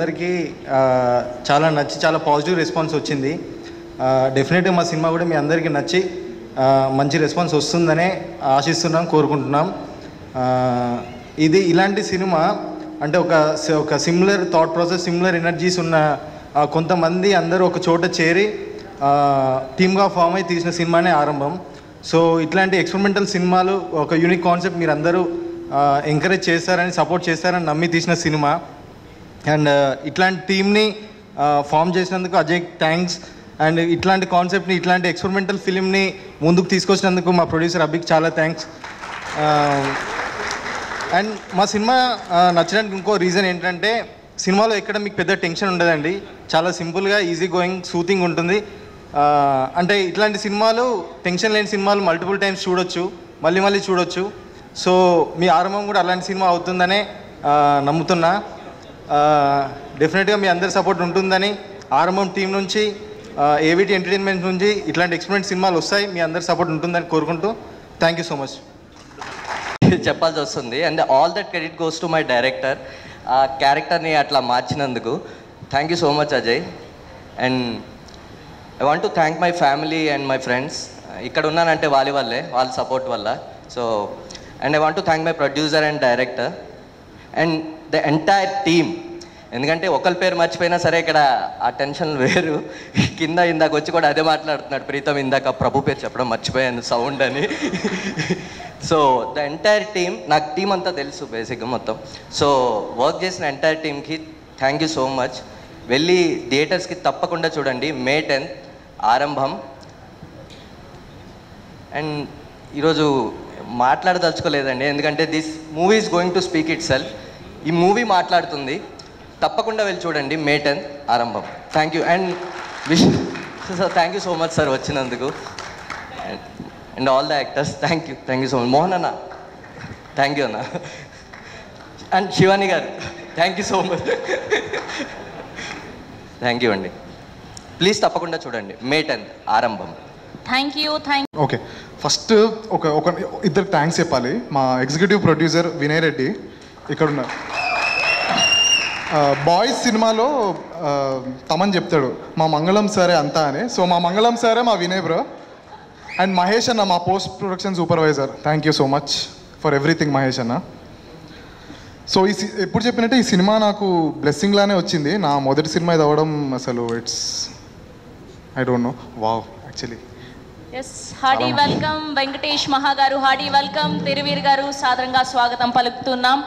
అందరికీ చాలా నచ్చి చాలా పాజిటివ్ రెస్పాన్స్ వచ్చింది. డెఫినెట్గా మా సినిమా కూడా మీ అందరికీ నచ్చి మంచి రెస్పాన్స్ వస్తుందనే ఆశిస్తున్నాం కోరుకుంటున్నాం. ఇది ఇలాంటి సినిమా అంటే ఒక ఒక similar thought process similar energies ఉన్న కొంతమంది అందరూ ఒక చోట చేరి టీమ్గా ఫామ్ అయి తీసిన సినిమానే ఆరంభం. సో ఇట్లాంటి ఎక్స్పెరిమెంటల్ సినిమాలు ఒక యూనిక్ కాన్సెప్ట్ మీరు అందరూ ఎంకరేజ్ చేస్తారని సపోర్ట్ చేస్తారని నమ్మి తీసిన సినిమా. అండ్ uh, ఇట్లాంటి టీమ్ని ఫామ్ చేసినందుకు అజయ్ థ్యాంక్స్ అండ్ ఇట్లాంటి కాన్సెప్ట్ని ఇట్లాంటి ఎక్స్పెరిమెంటల్ ఫిలింని ముందుకు తీసుకొచ్చినందుకు మా ప్రొడ్యూసర్ అభిక్ చాలా థ్యాంక్స్ అండ్ మా సినిమా నచ్చడానికి ఇంకో రీజన్ ఏంటంటే సినిమాలో ఎక్కడ మీకు పెద్ద టెన్షన్ ఉండదండి. చాలా సింపుల్గా ఈజీ గోయింగ్ సూతింగ్ ఉంటుంది. అంటే ఇట్లాంటి సినిమాలు టెన్షన్ లేని సినిమాలు మల్టిపుల్ టైమ్స్ చూడొచ్చు. మళ్ళీ మళ్ళీ చూడొచ్చు. సో మీ ఆరంభం కూడా అలాంటి సినిమా అవుతుందనే నమ్ముతున్నా. డెఫినెట్గా మీ అందరి సపోర్ట్ ఉంటుందని ఆరంభం టీం నుంచి ఏవిటి ఎంటర్టైన్మెంట్ నుంచి ఇట్లాంటి ఎక్స్పెరిమెంట్ సినిమాలు వస్తాయి మీ అందరి సపోర్ట్ ఉంటుందని కోరుకుంటూ థ్యాంక్ యూ సో మచ్ చెప్పాల్సి వస్తుంది. And all that credit goes to my director ఆ క్యారెక్టర్ని అట్లా మార్చినందుకు thank you so much Ajay and I want to thank my family and my friends ఇక్కడ ఉన్నానంటే వాళ్ళ వల్లే వాళ్ళ సపోర్ట్ వల్ల. So and I want to thank my producer and director and the entire team. ఎందుకంటే ఒకరి పేరు మర్చిపోయినా సరే ఇక్కడ ఆ టెన్షన్ వేరు. కింద ఇందాక వచ్చి కూడా అదే మాట్లాడుతున్నాడు. ప్రీతం ఇందాక ప్రభు పేరు చెప్పడం మర్చిపోయాను సౌండ్ అని. సో ద ఎంటైర్ టీమ్ నాకు టీం అంతా తెలుసు బేసిక్గా మొత్తం. సో వర్క్ చేసిన ఎంటైర్ టీమ్కి థ్యాంక్ యూ సో మచ్. వెళ్ళి థియేటర్స్కి తప్పకుండా చూడండి. మే టెన్త్ ఆరంభం. అండ్ ఈరోజు మాట్లాడదలుచుకోలేదండి. ఎందుకంటే this movie is going to speak itself. ఈ మూవీ మాట్లాడుతుంది. తప్పకుండా వెళ్ళి చూడండి May tenth Aarambham. Thank you and wish sir thank you so much sir వచ్చినందుకు. And all the actors thank you thank you so much Mohan అన్న thank you అన్న. And Shivani garu thank you so much thank you అండి. Please తప్పకుండా చూడండి May tenth Aarambham. Thank you thank okay first ఒక ఒక ఇద్దరు thanks చెప్పాలి. మా ఎగ్జిక్యూటివ్ ప్రొడ్యూసర్ వినయ్ రెడ్డి ఇక్కడ ఉన్నారు బాయ్స్ సినిమాలో తమన్ చెప్తాడు మా మంగళం సరే అంతా అని. సో మా మంగళం సరే మా వినయ్ బ్రో. అండ్ మహేష్ అన్న మా post production supervisor. Thank you so much for everything Mahesh అన్న. సో ఈ సి- ఎప్పుడు చెప్పినట్టే ఈ సినిమా నాకు బ్లెస్సింగ్ లానే వచ్చింది. నా మొదటి సినిమా ఇది అవ్వడం అసలు it's I don't know wow actually yes Hardy welcome Venkatesh Maha garu Hardy welcome. Thiruveer గారు సాదరంగా స్వాగతం పలుకుతున్నాం.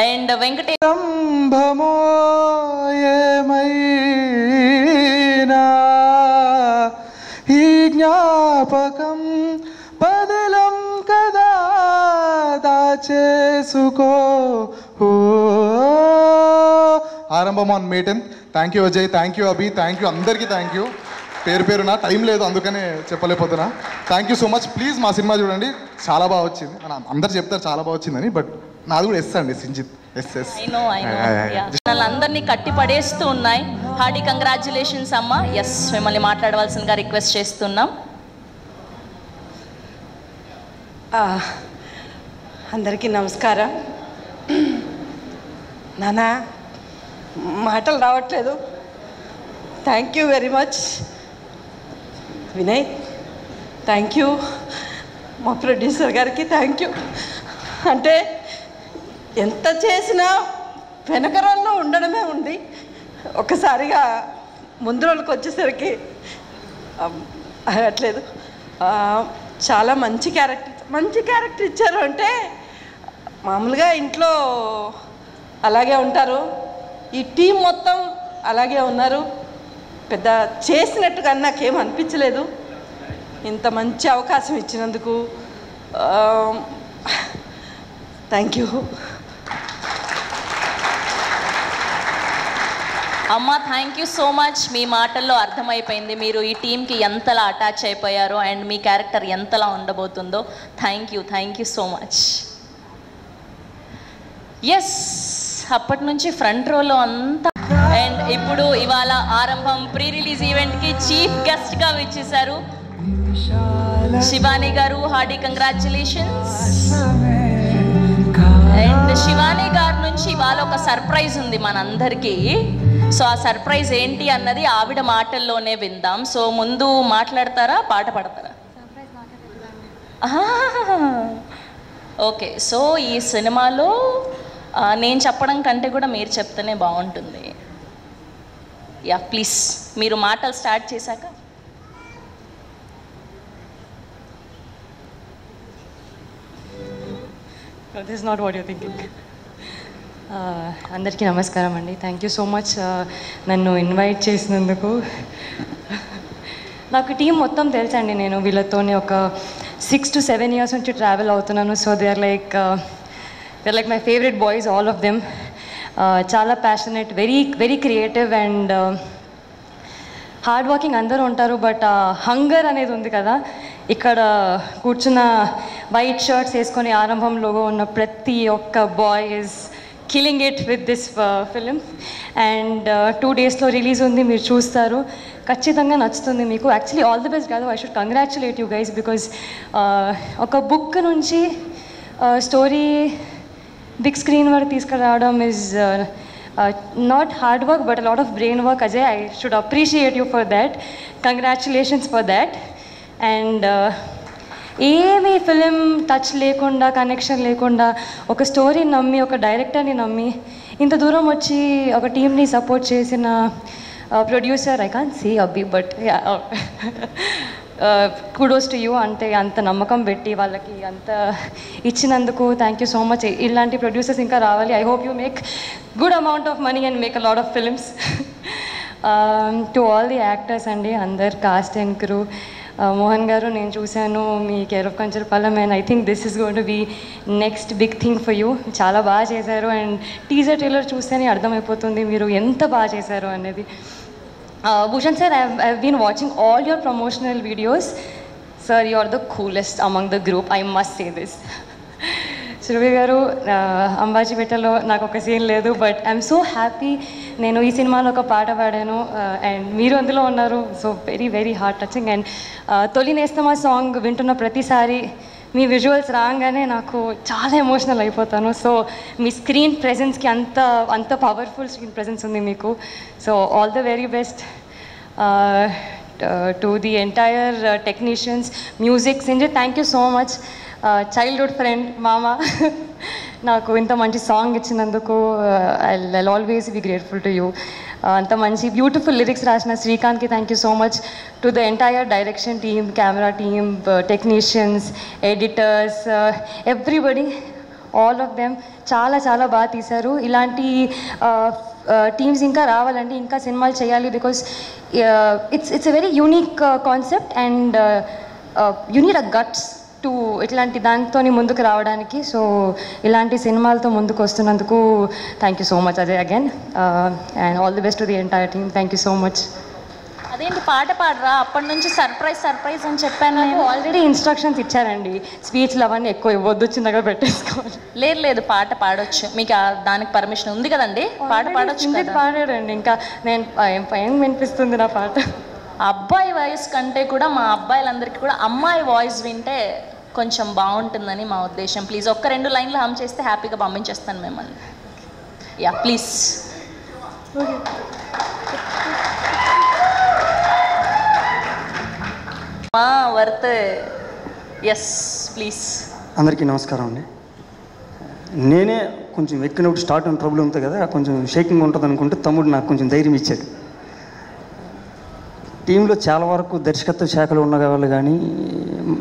అండ్ వెంకటేష్ ఆరంభమో ఏమైనా ఈ జ్ఞాపకం పదిలం కదా దాచేసుకో. Aarambham on May thank you Ajay thank you Abhi thank you అందరికీ థ్యాంక్ యూ పేరు పేరు నా టైం లేదు అందుకనే చెప్పలేకపోతున్నా. Thank you so much please మా సినిమా చూడండి. చాలా బాగా వచ్చింది. అందరు చెప్తారు చాలా బాగా వచ్చిందని బట్ నాది కూడా ఎస్ అండి Sinjith. Yes yes. I know I know అందరినీ కట్టి పడేస్తూ ఉన్నాయి. హార్డీ కంగ్రాచులేషన్స్ అమ్మ. ఎస్ మిమ్మల్ని మాట్లాడవలసిందిగా రిక్వెస్ట్ చేస్తున్నాం. అందరికీ నమస్కారం. నానా మాటలు రావట్లేదు. Thank you very much Vinay thank you మా ప్రొడ్యూసర్ గారికి థ్యాంక్ యూ అంటే ఎంత చేసినా వెనక ఉండడమే ఉంది. ఒకసారిగా ముందు రోజులకు వచ్చేసరికి అట్లేదు చాలా మంచి క్యారెక్టర్ మంచి క్యారెక్టర్ ఇచ్చారు. అంటే మామూలుగా ఇంట్లో అలాగే ఉంటారు. ఈ టీం మొత్తం అలాగే ఉన్నారు. పెద్ద చేసినట్టుగా నాకేం అనిపించలేదు. ఇంత మంచి అవకాశం ఇచ్చినందుకు థ్యాంక్ యూ. అమ్మ థ్యాంక్ యూ సో మచ్ మీ మాటల్లో అర్థమైపోయింది. మీరు ఈ టీంకి ఎంతలా అటాచ్ అయిపోయారో అండ్ మీ క్యారెక్టర్ ఎంతలా ఉండబోతుందో. Thank you thank you so much yes అప్పటి నుంచి ఫ్రంట్ రోలో అంతా. అండ్ ఇప్పుడు ఇవాళ ఆరంభం ప్రీ రిలీజ్ ఈవెంట్కి చీఫ్ గెస్ట్గా విచ్చేశారు. శివాని గారు హార్డీ కంగ్రాచులేషన్స్ అండ్ శివాని గారి నుంచి ఇవాళ ఒక సర్ప్రైజ్ ఉంది మనందరికీ. సో ఆ సర్ప్రైజ్ ఏంటి అన్నది ఆవిడ మాటల్లోనే విందాం. సో ముందు మాట్లాడతారా? పాట పాడతారా? ఓకే సో ఈ సినిమాలో నేను చెప్పడం కంటే కూడా మీరు చెప్తేనే బాగుంటుంది. యా ప్లీజ్ మీరు మాటలు స్టార్ట్ చేశాక. This not what you thinking అందరికీ నమస్కారం అండి. థ్యాంక్ యూ సో మచ్ నన్ను ఇన్వైట్ చేసినందుకు. నాకు టీం మొత్తం తెలుసండి నేను వీళ్ళతోనే ఒక సిక్స్ టు సెవెన్ ఇయర్స్ నుంచి ట్రావెల్ అవుతున్నాను. So they are like they are like my favourite boys all of them చాలా passionate very very creative and hard working అందరూ ఉంటారు. బట్ హంగర్ అనేది ఉంది కదా. ఇక్కడ కూర్చున్న వైట్ షర్ట్స్ వేసుకొని ఆరంభంలో ఉన్న ప్రతి ఒక్క boy is killing it with this film and two డేస్లో రిలీజ్ ఉంది మీరు చూస్తారు. ఖచ్చితంగా నచ్చుతుంది మీకు. యాక్చువల్లీ ఆల్ ది బెస్ట్ కాదు I should congratulate you guys because ఒక బుక్ నుంచి స్టోరీ బిగ్ స్క్రీన్ వరకు తీసుకురావడం is not hard work but lot of brain work Ajay I should appreciate you for that congratulations for that and ఏమీ film touch లేకుండా connection లేకుండా ఒక స్టోరీని నమ్మి ఒక డైరెక్టర్ని నమ్మి ఇంత దూరం వచ్చి ఒక టీంని సపోర్ట్ చేసిన ప్రొడ్యూసర్ ఐ కాన్ సీ అబ్బి బట్ కుడోస్ టు యూ అంటే అంత నమ్మకం పెట్టి వాళ్ళకి అంత ఇచ్చినందుకు థ్యాంక్ యూ సో మచ్ ఇలాంటి ప్రొడ్యూసర్స్ ఇంకా రావాలి. I hope you make good amount of money and make a lot of films to all the actors అండి అందరు కాస్ట్ అండ్ క్రూ మోహన్ గారు నేను చూశాను మీ care of Kancharapalem and I think this is gonna be next big thing for you చాలా బాగా చేశారు and teaser trailer చూస్తేనే అర్థమైపోతుంది మీరు ఎంత బాగా చేశారు అనేది. Bhushan sir I been watching all your promotional videos sir you the coolest among the group I must say this Surabhi గారు అంబాజీపేటలో నాకు ఒక సీన్ లేదు బట్ ఐఎమ్ సో హ్యాపీ నేను ఈ సినిమాలో ఒక పాట పాడాను అండ్ మీరు అందులో ఉన్నారు so very very heart touching. And తొలి నేస్తమా సాంగ్ వింటున్న ప్రతిసారి మీ విజువల్స్ రాగానే నాకు చాలా ఎమోషనల్ అయిపోతాను. సో మీ స్క్రీన్ ప్రెజెన్స్కి అంత అంత పవర్ఫుల్ స్క్రీన్ ప్రెజెన్స్ ఉంది మీకు. So all the very best to the entire technicians music singer thank you so much. Childhood friend మామ. నాకు ఇంత మంచి సాంగ్ ఇచ్చినందుకు I I'll always be grateful to you అంత మంచి బ్యూటిఫుల్ లిరిక్స్ రాసిన శ్రీకాంత్కి thank you so much to the entire direction team camera team technicians editors everybody all of them చాలా చాలా బాగా తీశారు. ఇలాంటి టీమ్స్ ఇంకా రావాలండి ఇంకా సినిమాలు చేయాలి because it's it's a very unique concept and unit a guts to ఇట్లాంటి దాంతో ముందుకు రావడానికి. సో ఇలాంటి సినిమాలతో ముందుకు వస్తున్నందుకు thank you so much Ajay again and all the best to the entire team thank you so much అదేంటి పాట పాడరా? అప్పటి నుంచి సర్ప్రైజ్ సర్ప్రైజ్ అని చెప్పాను నేను. ఆల్రెడీ ఇన్స్ట్రక్షన్స్ ఇచ్చారండి. స్పీచ్లు అవన్నీ ఎక్కువ ఇవ్వద్దు చిన్నగా పెట్టేసుకోవాలి లేదు లేదు పాట పాడొచ్చు. మీకు ఆ దానికి పర్మిషన్ ఉంది కదండి? పాట పాడొచ్చు పాడాడండి. ఇంకా నేను ఏం వినిపిస్తుంది నా పాట? అబ్బాయి వాయిస్ కంటే కూడా మా అబ్బాయిలందరికీ కూడా అమ్మాయి వాయిస్ వింటే కొంచెం బాగుంటుందని మా ఉద్దేశం. ప్లీజ్ ఒక్క రెండు లైన్లు హమ్ చేస్తే హ్యాపీగా పంపించేస్తాను మిమ్మల్ని. యా ప్లీజ్ మా వర్త్ ఎస్ ప్లీజ్ అందరికీ నమస్కారం అండి. నేనే కొంచెం ఎక్కినప్పుడు స్టార్ట్ అయిన ట్రబుల్ ఉంటుంది కదా కొంచెం షేకింగ్ ఉంటుంది అనుకుంటే తమ్ముడు నాకు కొంచెం ధైర్యం ఇచ్చాడు. టీంలో చాలా వరకు దర్శకత్వ శాఖలో ఉన్న వాళ్ళు కానీ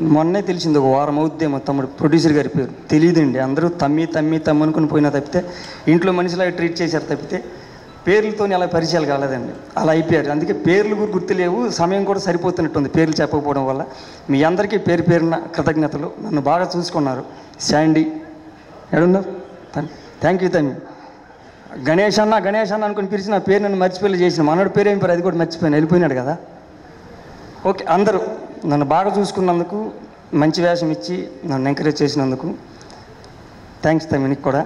మొన్నే తెలిసింది ఒక వారం అవుద్దే మా తమ్ముడు ప్రొడ్యూసర్ గారి పేరు. తెలియదండి అందరూ తమ్మి తమ్మి తమ్మి అనుకుని పోయినా తప్పితే ఇంట్లో మనిషిలాగా ట్రీట్ చేశారు తప్పితే పేర్లతో అలా పరిచయాలు కాలేదండి. అలా అయిపోయారు. అందుకే పేర్లు కూడా గుర్తులేవు సమయం కూడా సరిపోతున్నట్టుంది పేర్లు చెప్పకపోవడం వల్ల. మీ అందరికీ పేరు పేరున కృతజ్ఞతలు. నన్ను బాగా చూసుకున్నారు. శాండీ. ఎడున్నారు థ్యాంక్ యూ తమ్మి. గణేష్ అన్న గణేష్ అన్న అనుకుని పిలిచి నా పేరు నన్ను మర్చిపోయి చేసిన. మనోడి పేరు ఏం పేరు? అది కూడా మర్చిపోయాను. వెళ్ళిపోయినాడు కదా. ఓకే అందరూ నన్ను బాగా చూసుకున్నందుకు మంచి వేషం ఇచ్చి నన్ను ఎంకరేజ్ చేసినందుకు. థ్యాంక్స్ తమ్మినికి కూడా.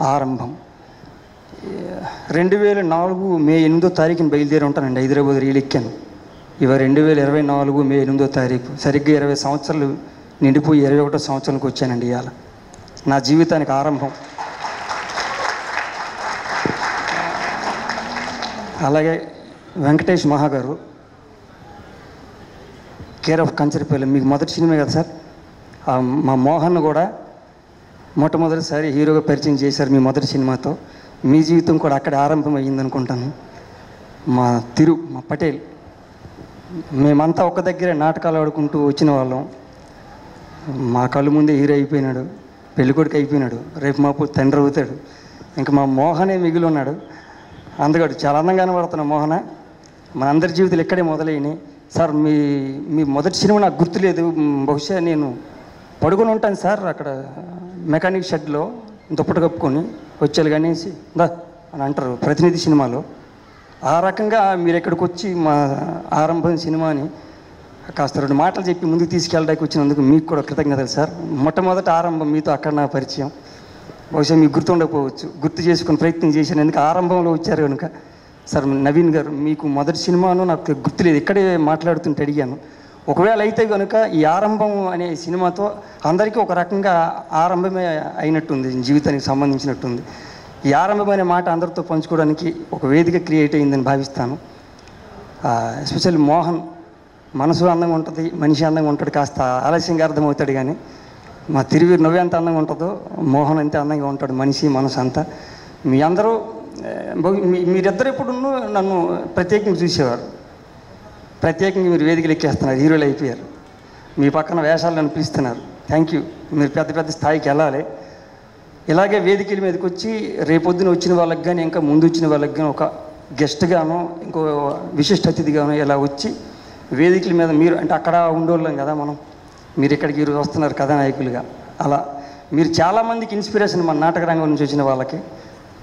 ఆరంభం. రెండు వేల నాలుగు మే ఎనిమిదో తారీఖుని బయలుదేరి ఉంటానండి హైదరాబాద్ రీల్ ఎక్కాను. ఇవ రెండు వేల ఇరవై నాలుగు మే ఎనిమిదో తారీఖు. సరిగ్గా ఇరవై సంవత్సరాలు నిండిపోయి ఇరవై ఒకటో సంవత్సరానికి వచ్చానండి ఇవాళ. నా జీవితానికి ఆరంభం. అలాగే వెంకటేష్ మహాగారు కేర్ ఆఫ్ కంచరిపల్లి మీకు మొదటి సినిమా కదా సార్? మా మోహన్ కూడా మొట్టమొదటిసారి హీరోగా పరిచయం చేశారు మీ మొదటి సినిమాతో. మీ జీవితం కూడా అక్కడ ఆరంభం అనుకుంటాను మా తిరు మా పటేల్ మేమంతా ఒక దగ్గరే నాటకాలు ఆడుకుంటూ వచ్చిన వాళ్ళం. మా కళ్ళు ముందే హీరో అయిపోయినాడు పెళ్ళికొడుకు అయిపోయినాడు రేపు మాపు తండ్రి అవుతాడు. ఇంకా మా మోహనే మిగిలి ఉన్నాడు. అందుకడు చాలా అందంగా కనబడుతున్న మోహన. మనందరి జీవితాలు ఇక్కడే మొదలైనవి సార్ మీ మీ మొదటి సినిమా నాకు గుర్తులేదు. బహుశా నేను పడుకొని ఉంటాను సార్ అక్కడ మెకానిక్ షెడ్లో దుప్పటి కప్పుకొని వచ్చారు కానీ దా అని అంటారు ప్రతినిధి సినిమాలో. ఆ రకంగా మీరు ఇక్కడికి వచ్చి మా ఆరంభం సినిమాని కాస్త రెండు మాటలు చెప్పి ముందుకు తీసుకెళ్ళడానికి వచ్చినందుకు మీకు కూడా కృతజ్ఞతలు సార్. మొట్టమొదటి ఆరంభం మీతో అక్కడ నా పరిచయం. బహుశా మీకు గుర్తుండకపోవచ్చు. గుర్తు చేసుకుని ప్రయత్నం చేశాను ఎందుకు ఆరంభంలో వచ్చారు కనుక. సార్ నవీన్ గారు మీకు మొదటి సినిమాను నాకు గుర్తులేదు. ఇక్కడే మాట్లాడుతుంటే అడిగాను. ఒకవేళ అయితే కనుక ఈ ఆరంభం అనే సినిమాతో అందరికీ ఒక రకంగా ఆరంభమే అయినట్టుంది జీవితానికి సంబంధించినట్టుంది. ఈ ఆరంభం అనే మాట అందరితో పంచుకోవడానికి ఒక వేదిక క్రియేట్ అయిందని భావిస్తాను. ఎస్పెషల్లీ మోహన్ మనసు అందంగా ఉంటుంది మనిషి అందంగా ఉంటాడు కాస్త ఆలస్యంగా అర్థమవుతాడు కానీ మా తిరువీరు నువ్వే ఎంత అందంగా ఉంటుందో మోహన్ అంతే అందంగా ఉంటాడు మనిషి మనసు అంతా. మీ అందరూ మీరిద్దరు ఎప్పుడు నన్ను ప్రత్యేకంగా చూసేవారు. ప్రత్యేకంగా మీరు వేదికలు ఎక్కేస్తున్నారు హీరోలు అయిపోయారు. మీ పక్కన వేషాలు అనిపిస్తున్నారు థ్యాంక్ యూ మీరు పెద్ద పెద్ద స్థాయికి వెళ్ళాలి. ఇలాగే వేదికల మీదకి వచ్చి రేపొద్దున వచ్చిన వాళ్ళకి కానీ ఇంకా ముందు వచ్చిన వాళ్ళకి కానీ ఒక గెస్ట్గాను ఇంకో విశిష్ట అతిథిగాను ఇలా వచ్చి వేదికల మీద మీరు అంటే అక్కడ ఉండేవాళ్ళం కదా మనం. మీరు ఇక్కడికి ఈరోజు వస్తున్నారు కథానాయకులుగా. అలా మీరు చాలామందికి ఇన్స్పిరేషన్ మన నాటక రంగం నుంచి వచ్చిన వాళ్ళకి.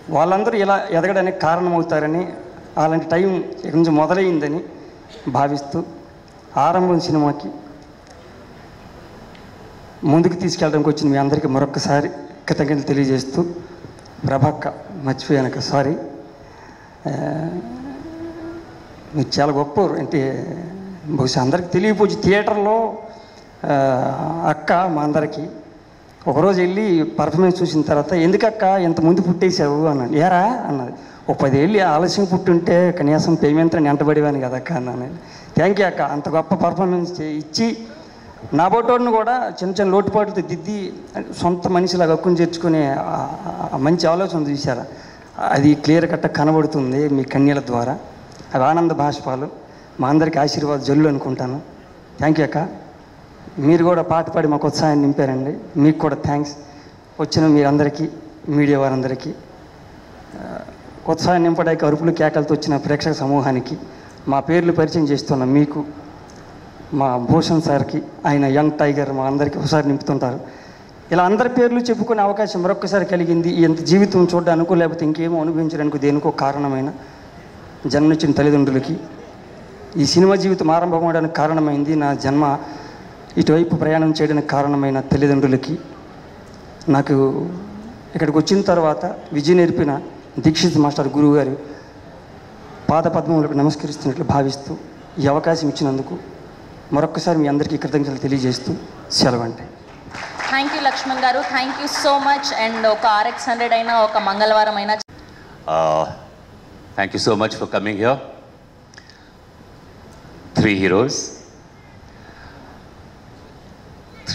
వాళ్ళందరూ ఇలా ఎదగడానికి కారణమవుతారని అలాంటి టైం ఇక్కడి నుంచి మొదలైందని భావిస్తూ ఆరంభం సినిమాకి ముందుకు తీసుకెళ్ళడానికి వచ్చిన మీ అందరికీ మరొకసారి కృతజ్ఞతలు తెలియజేస్తూ ప్రభక్క మర్చిపోయాను సారీ. మీరు చాలా గొప్ప అంటే బహుశా అందరికి తెలియపోవచ్చు. థియేటర్లో అక్క మా అందరికీ ఒకరోజు వెళ్ళి పర్ఫార్మెన్స్ చూసిన తర్వాత ఎందుకక్క ఇంత ముందు పుట్టేసావు అన్నాను ఏరా? అన్నది ఒక పదేళ్ళు ఆలస్యం పుట్టుంటే కనీసం పేమెంట్ అని వెంటబడేవాని కదా అన్నాను థ్యాంక్ యూ అక్క. అంత గొప్ప పర్ఫార్మెన్స్ ఇచ్చి నా బోటోడిని కూడా చిన్న చిన్న లోటుపాట్లతో దిద్ది సొంత మనిషిలాగా హక్కుని చేర్చుకునే మంచి ఆలోచన చూశారా? అది క్లియర్ కట్ట కనబడుతుంది మీ కన్యల ద్వారా. అవి ఆనంద భాష్పాలు మా అందరికీ ఆశీర్వాద జల్లు అనుకుంటాను. థ్యాంక్ యూ అక్క. మీరు కూడా పాట పాడి మాకు ఉత్సాహాన్ని నింపారండి. మీకు కూడా థ్యాంక్స్ వచ్చిన మీరందరికీ మీడియా వారందరికీ ఆ, ఉత్సాహం నింపడానికి అరుపులు కేకలతో వచ్చిన ప్రేక్షక సమూహానికి మా పేర్లు పరిచయం చేస్తున్న మీకు మా భూషణ్ సార్కి ఆయన యంగ్ టైగర్ మా అందరికీ ఒకసారి నింపుతుంటారు. ఇలా అందరి పేర్లు చెప్పుకునే అవకాశం మరొకసారి కలిగింది. ఎంత జీవితం చూడడానికో లేకపోతే ఇంకేమో అనుభవించడానికి దేనికో కారణమైన జన్మనిచ్చిన తల్లిదండ్రులకి ఈ సినిమా జీవితం ఆరంభమవడానికి కారణమైంది నా జన్మ ఇటువైపు ప్రయాణం చేయడానికి కారణమైన తల్లిదండ్రులకి నాకు ఇక్కడికి వచ్చిన తర్వాత విజయ నేర్పిన దీక్షిత్ మాస్టర్ గురువు గారు పాద పద్మములకు నమస్కరిస్తున్నట్లు భావిస్తూ ఈ అవకాశం ఇచ్చినందుకు మరొక్కసారి మీ అందరికీ కృతజ్ఞతలు తెలియజేస్తూ సెలవండి థ్యాంక్ యూ లక్ష్మణ్ గారు. Thank you so much and ఒక ఆర్ఎక్స్ హండ్రెడ్ అయినా ఒక మంగళవారం అయినా Uh, thank you so much for coming here. Three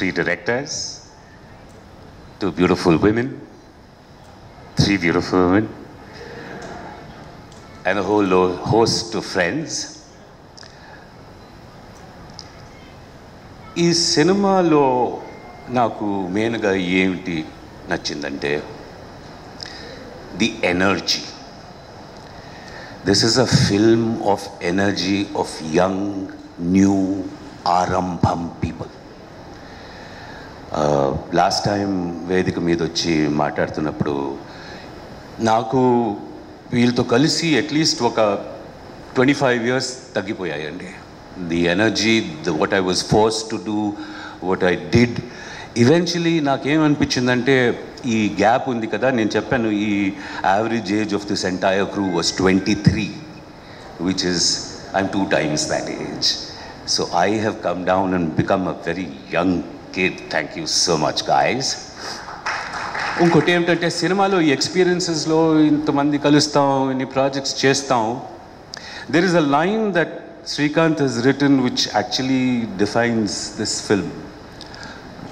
three directors, two beautiful women, three beautiful women, and a whole lo- host of friends. ఈ సినిమాలో నాకు మెయిన్గా ఏమిటి నచ్చిందంటే the energy. This is a film of energy of young, new Arambham people. last time వేదిక మీద వచ్చి మాట్లాడుతున్నప్పుడు నాకు వీళ్ళతో కలిసి అట్లీస్ట్ ఒక twenty five years తగ్గిపోయాయండి the energy the what I was forced to do what I did eventually నాకేమనిపించిందంటే ఈ గ్యాప్ ఉంది కదా నేను చెప్పాను ఈ average age of this entire crew was twenty three which is I'm two times that age so I have come down and become a very young కీర్త్ thank you so much guys ఇంకోటి ఏమిటంటే సినిమాలో ఈ ఎక్స్పీరియన్సెస్లో ఇంతమంది కలుస్తాం ఇన్ని projects చేస్తాం. There is a line that Srikanth has written which actually defines this film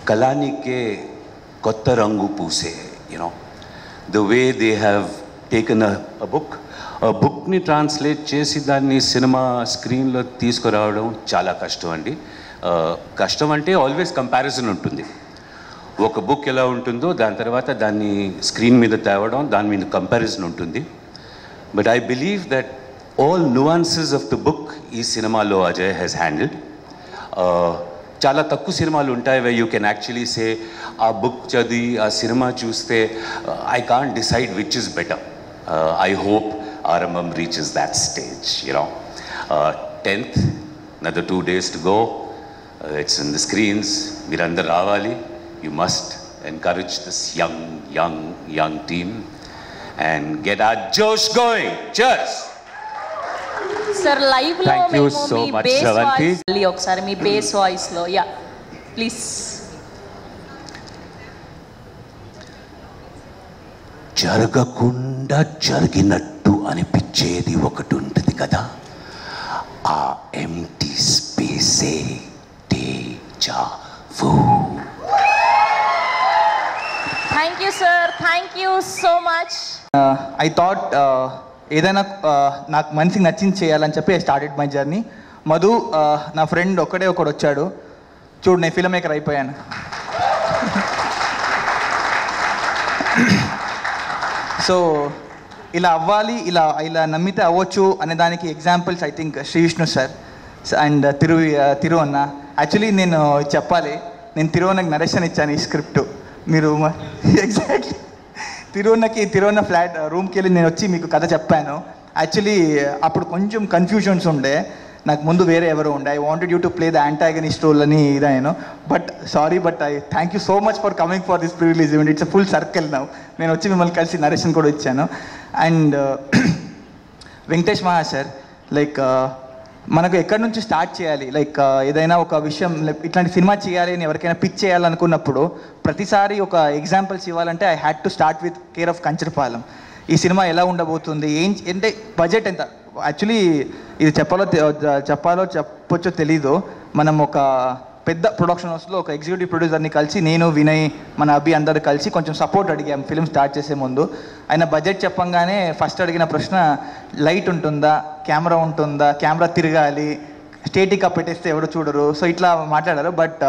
కళానికే కొత్త రంగు పూసే you know the way they have taken a book ఆ బుక్ని ట్రాన్స్లేట్ చేసి దాన్ని సినిమా స్క్రీన్లో తీసుకురావడం చాలా కష్టం అండి. కష్టం అంటే ఆల్వేస్ కంపారిజన్ ఉంటుంది. ఒక బుక్ ఎలా ఉంటుందో దాని తర్వాత దాన్ని స్క్రీన్ మీద తేవడం దాని మీద కంపారిజన్ ఉంటుంది. But I believe that all nuances of the book ఈ సినిమాలో అజయ్ హ్యాస్ హ్యాండిల్డ్ చాలా తక్కువ సినిమాలు ఉంటాయి way you can actually say ఆ బుక్ చదివి ఆ సినిమా చూస్తే I can't decide which is better I hope Aarambham is that stage you know tenth another two days to go it's in the screens మీరందరు రావాలి you must encourage this young, young, young team and get our Josh going. Cheers! Sir లైవ్లో Thank you మేము so మీ much, bass Shravanti. Voice మళ్ళీ ఒకసారి మీ bass వాయిస్లో yeah please జరగకుండా జరిగినట్టు అనిపించేది ఒకటి ఉంటుంది కదా ఆ empty స్పేసే thank you sir thank you so much I thought ఏదైనా uh, నాకు మనసుకి నచ్చింది చేయాలని చెప్పి I started my journey Madhu uh, నా ఫ్రెండ్ ఒక్కడే ఒకడు వచ్చాడు. చూడు నేను ఫిల్మ్ మేకర్ అయిపోయాను. సో ఇలా అవ్వాలి ఇలా ఇలా నమ్మితే అవ్వచ్చు అనే దానికి examples I think Sree Vishnu sir and Thiru Thiru అన్న యాక్చువల్లీ నేను చెప్పాలి. నేను తిరువనకి నరేషన్ ఇచ్చాను ఈ స్క్రిప్ట్. మీరు ఎగ్జాక్ట్లీ తిరువన్నకి తిరువన్న ఫ్లాట్ రూమ్కి వెళ్ళి నేను వచ్చి మీకు కథ చెప్పాను. యాక్చువల్లీ అప్పుడు కొంచెం కన్ఫ్యూజన్స్ ఉండే. నాకు ముందు వేరే ఎవరు ఉండే. I wanted you to play the antagonist role అని ఇదాయను but sorry but I thank you so much for coming for this privilege event it's full circle now నేను వచ్చి మిమ్మల్ని కలిసి నరేషన్ కూడా ఇచ్చాను. అండ్ వెంకటేష్ మహా సార్ లైక్ మనకు ఎక్కడి నుంచి స్టార్ట్ చేయాలి? లైక్ ఏదైనా ఒక విషయం ఇట్లాంటి సినిమా చేయాలి అని ఎవరికైనా పిక్ చేయాలనుకున్నప్పుడు ప్రతిసారి ఒక ఎగ్జాంపుల్స్ ఇవ్వాలంటే I had to start with care of Kancharapalem ఈ సినిమా ఎలా ఉండబోతుంది? ఏం అంటే బడ్జెట్ ఎంత? యాక్చువల్లీ ఇది చెప్పాలో చెప్పాలో చెప్పొచ్చో తెలీదు. మనం ఒక పెద్ద ప్రొడక్షన్ హౌస్లో ఒక ఎగ్జిక్యూటివ్ ప్రొడ్యూసర్ని కలిసి నేను వినయ్ మన అభి అందరు కలిసి కొంచెం సపోర్ట్ అడిగాం ఫిల్మ్ స్టార్ట్ చేసే ముందు. ఆయన బడ్జెట్ చెప్పంగానే ఫస్ట్ అడిగిన ప్రశ్న లైట్ ఉంటుందా? కెమెరా ఉంటుందా? కెమెరా తిరగాలి. స్టేటిక్గా పెట్టేస్తే ఎవరు చూడరు? సో ఇట్లా మాట్లాడారు. But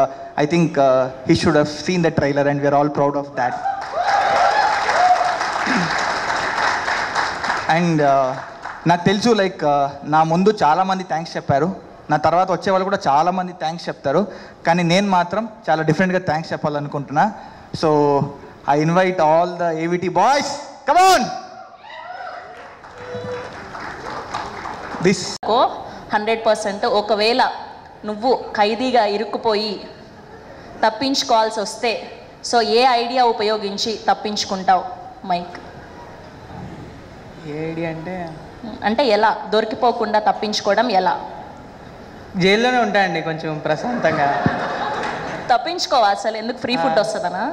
I think he should have seen the trailer and we're all proud of that and నాకు తెలుసు లైక్ uh, నా ముందు చాలామంది థ్యాంక్స్ చెప్పారు. నా తర్వాత వచ్చే వాళ్ళు కూడా చాలామంది థ్యాంక్స్ చెప్తారు. కానీ నేను మాత్రం చాలా డిఫరెంట్గా thanks చెప్పాలనుకుంటున్నా. So I invite all the ఏవిటీ boys come on this hundred percent ఒకవేళ నువ్వు ఖైదీగా ఇరుక్కుపోయి తప్పించుకోవాల్సి వస్తే సో ఏ ఐడియా ఉపయోగించి తప్పించుకుంటావు మైక్? ఏ ఐడియా అంటే? అంటే ఎలా? దొరికిపోకుండా తప్పించుకోవడం ఎలా? జైల్లోనే ఉంటాయండి కొంచెం ప్రశాంతంగా. తప్పించుకోవా? అసలు ఎందుకు ఫ్రీ ఫుడ్ వస్తుందనా?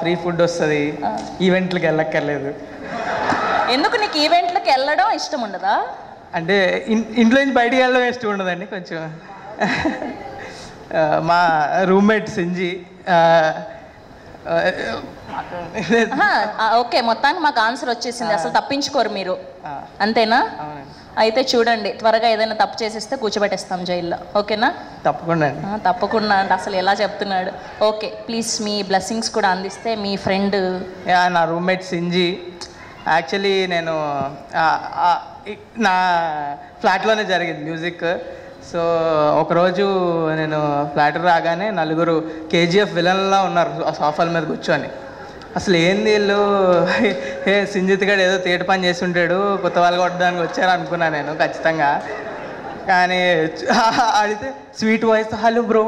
ఫ్రీ ఫుడ్ వస్తుంది. ఈవెంట్లకి వెళ్ళక్కర్లేదు. ఎందుకు నీకు ఈవెంట్లకు వెళ్ళడం ఇష్టం ఉండదా? అంటే ఇంట్లో నుంచి బయటికి వెళ్ళడం ఇష్టం ఉండదండి కొంచెం. మా రూమ్మేట్ సింజి ఓకే మొత్తానికి మాకు ఆన్సర్ వచ్చేసింది. అసలు తప్పించుకోరు మీరు. అంతేనా? అయితే చూడండి త్వరగా ఏదైనా తప్పు చేసేస్తే కూర్చోబెట్టేస్తాం జైల్లో. ఓకేనా? తప్పకుండా తప్పకుండా అంటే అసలు ఎలా చెప్తున్నాడు? ఓకే ప్లీజ్ మీ బ్లెస్సింగ్స్ కూడా అందిస్తే మీ ఫ్రెండ్ నా రూమ్మేట్ సింజి. యాక్చువల్లీ నేను నా ఫ్లాట్లోనే జరిగింది మ్యూజిక్. సో ఒకరోజు నేను ఫ్లాట్ రాగానే నలుగురు కేజీఎఫ్ విలన్లా ఉన్నారు ఆ సోఫాల మీద కూర్చొని. అసలు ఏంది వీళ్ళు? ఏ సింజిత్ గడు ఏదో తేట పని చేసి ఉంటాడు కొత్త వాళ్ళు కొట్టడానికి వచ్చారు అనుకున్నాను నేను ఖచ్చితంగా. కానీ అడిగితే స్వీట్ వాయిస్ హలో బ్రో.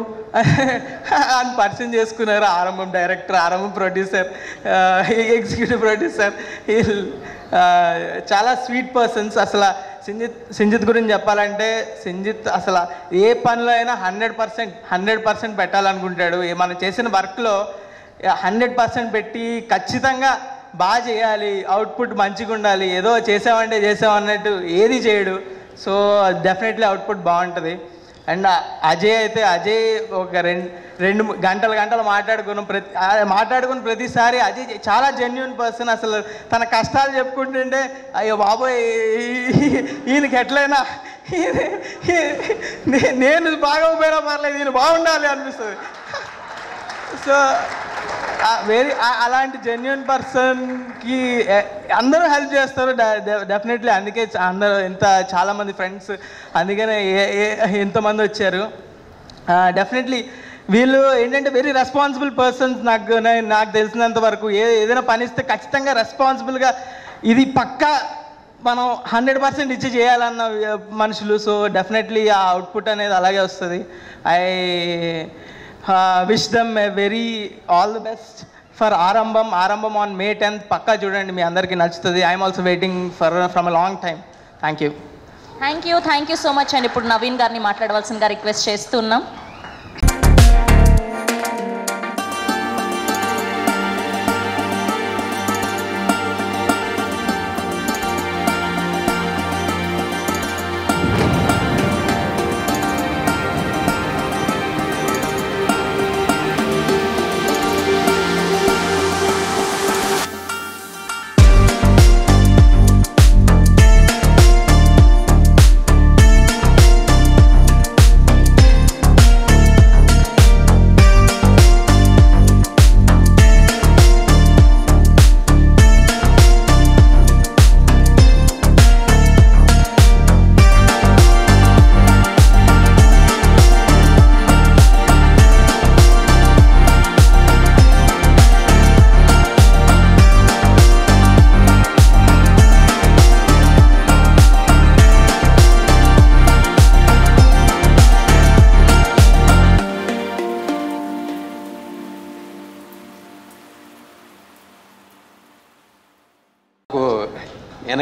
అని పరిచయం చేసుకున్నారు Aarambham director Aarambham producer executive producer. చాలా స్వీట్ పర్సన్స్. అసలు సింజిత్ సింజిత్ గురించి చెప్పాలంటే సింజిత్ అసలు ఏ పనిలో అయినా హండ్రెడ్ పర్సెంట్ హండ్రెడ్ పర్సెంట్ పెట్టాలనుకుంటాడు. మనం చేసిన వర్క్లో హండ్రెడ్ పర్సెంట్ పెట్టి ఖచ్చితంగా బాగా చేయాలి అవుట్పుట్ మంచిగా ఉండాలి ఏదో చేసామంటే చేసామన్నట్టు ఏది చేయడు. సో డెఫినెట్లీ అవుట్పుట్ బాగుంటుంది. అండ్ అజయ్ అయితే అజయ్ ఒక రెండు రెండు గంటలు గంటలు మాట్లాడుకున్నాం. ప్రతి మాట్లాడుకుని మాట్లాడుకున్న ప్రతిసారి అజయ్ చాలా జెన్యున్ పర్సన్ అసలు. తన కష్టాలు చెప్పుకుంటుంటే అయ్యో బాబోయ్ ఈయనకి ఎట్లయినా నేను బాగోపోయినా పర్లేదు ఈయన బాగుండాలి అనిపిస్తుంది. సో వెరీ అలాంటి జెన్యున్ పర్సన్కి అందరూ హెల్ప్ చేస్తారు డెఫినెట్లీ అందుకే అందరూ ఎంత చాలామంది ఫ్రెండ్స్ అందుకనే ఏ- ఏ- ఎంతమంది వచ్చారు. డెఫినెట్లీ వీళ్ళు ఏంటంటే వెరీ రెస్పాన్సిబుల్ పర్సన్స్ నాకు నాకు తెలిసినంత వరకు. ఏ ఏదైనా పని ఇస్తే ఖచ్చితంగా రెస్పాన్సిబుల్గా ఇది పక్కా మనం హండ్రెడ్ పర్సెంట్ ఇచ్చి చేయాలన్న మనుషులు. సో డెఫినెట్లీ ఆ అవుట్పుట్ అనేది అలాగే వస్తుంది. I wish them a very all the best for Aarambham Aarambham on May tenth పక్కా చూడండి మీ అందరికీ నచ్చుతుంది. I'm also waiting for from a long time thank you thank you thank you so much అండి ఇప్పుడు నవీన్ గారిని మాట్లాడవలసిందిగా రిక్వెస్ట్ చేస్తున్నాం.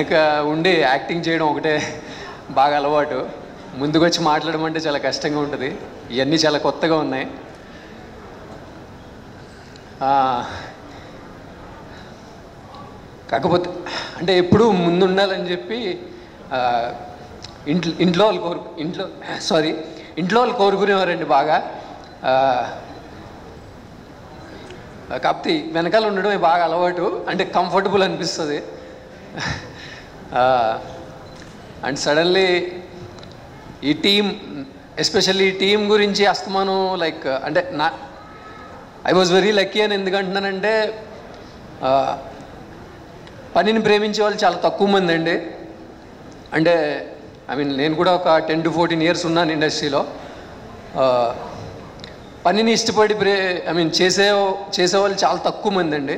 వెనక ఉండి యాక్టింగ్ చేయడం ఒకటే బాగా అలవాటు. ముందుకు వచ్చి మాట్లాడడం అంటే చాలా కష్టంగా ఉంటుంది. ఇవన్నీ చాలా కొత్తగా ఉన్నాయి. కాకపోతే అంటే ఎప్పుడూ ముందు ఉండాలని చెప్పి ఇంట్లో ఇంట్లో వాళ్ళు కోరు ఇంట్లో సారీ ఇంట్లో వాళ్ళు కోరుకునేవారండి బాగా. కాకపోతే వెనకాల ఉండడమే బాగా అలవాటు. అంటే కంఫర్టబుల్ అనిపిస్తుంది. అండ్ సడన్లీ ఈ టీం ఎస్పెషల్లీ ఈ టీం గురించి అస్తమానం లైక్ అంటే నా ఐ వాజ్ వెరీ లక్కీ అని ఎందుకంటున్నానంటే పనిని ప్రేమించే వాళ్ళు చాలా తక్కువ మంది అండి. అంటే ఐ మీన్ నేను కూడా ఒక టెన్ టు ఫోర్టీన్ ఇయర్స్ ఉన్నాను ఇండస్ట్రీలో. పనిని ఇష్టపడి ప్రే ఐ మీన్ చేసే చేసేవాళ్ళు చాలా తక్కువ మంది అండి.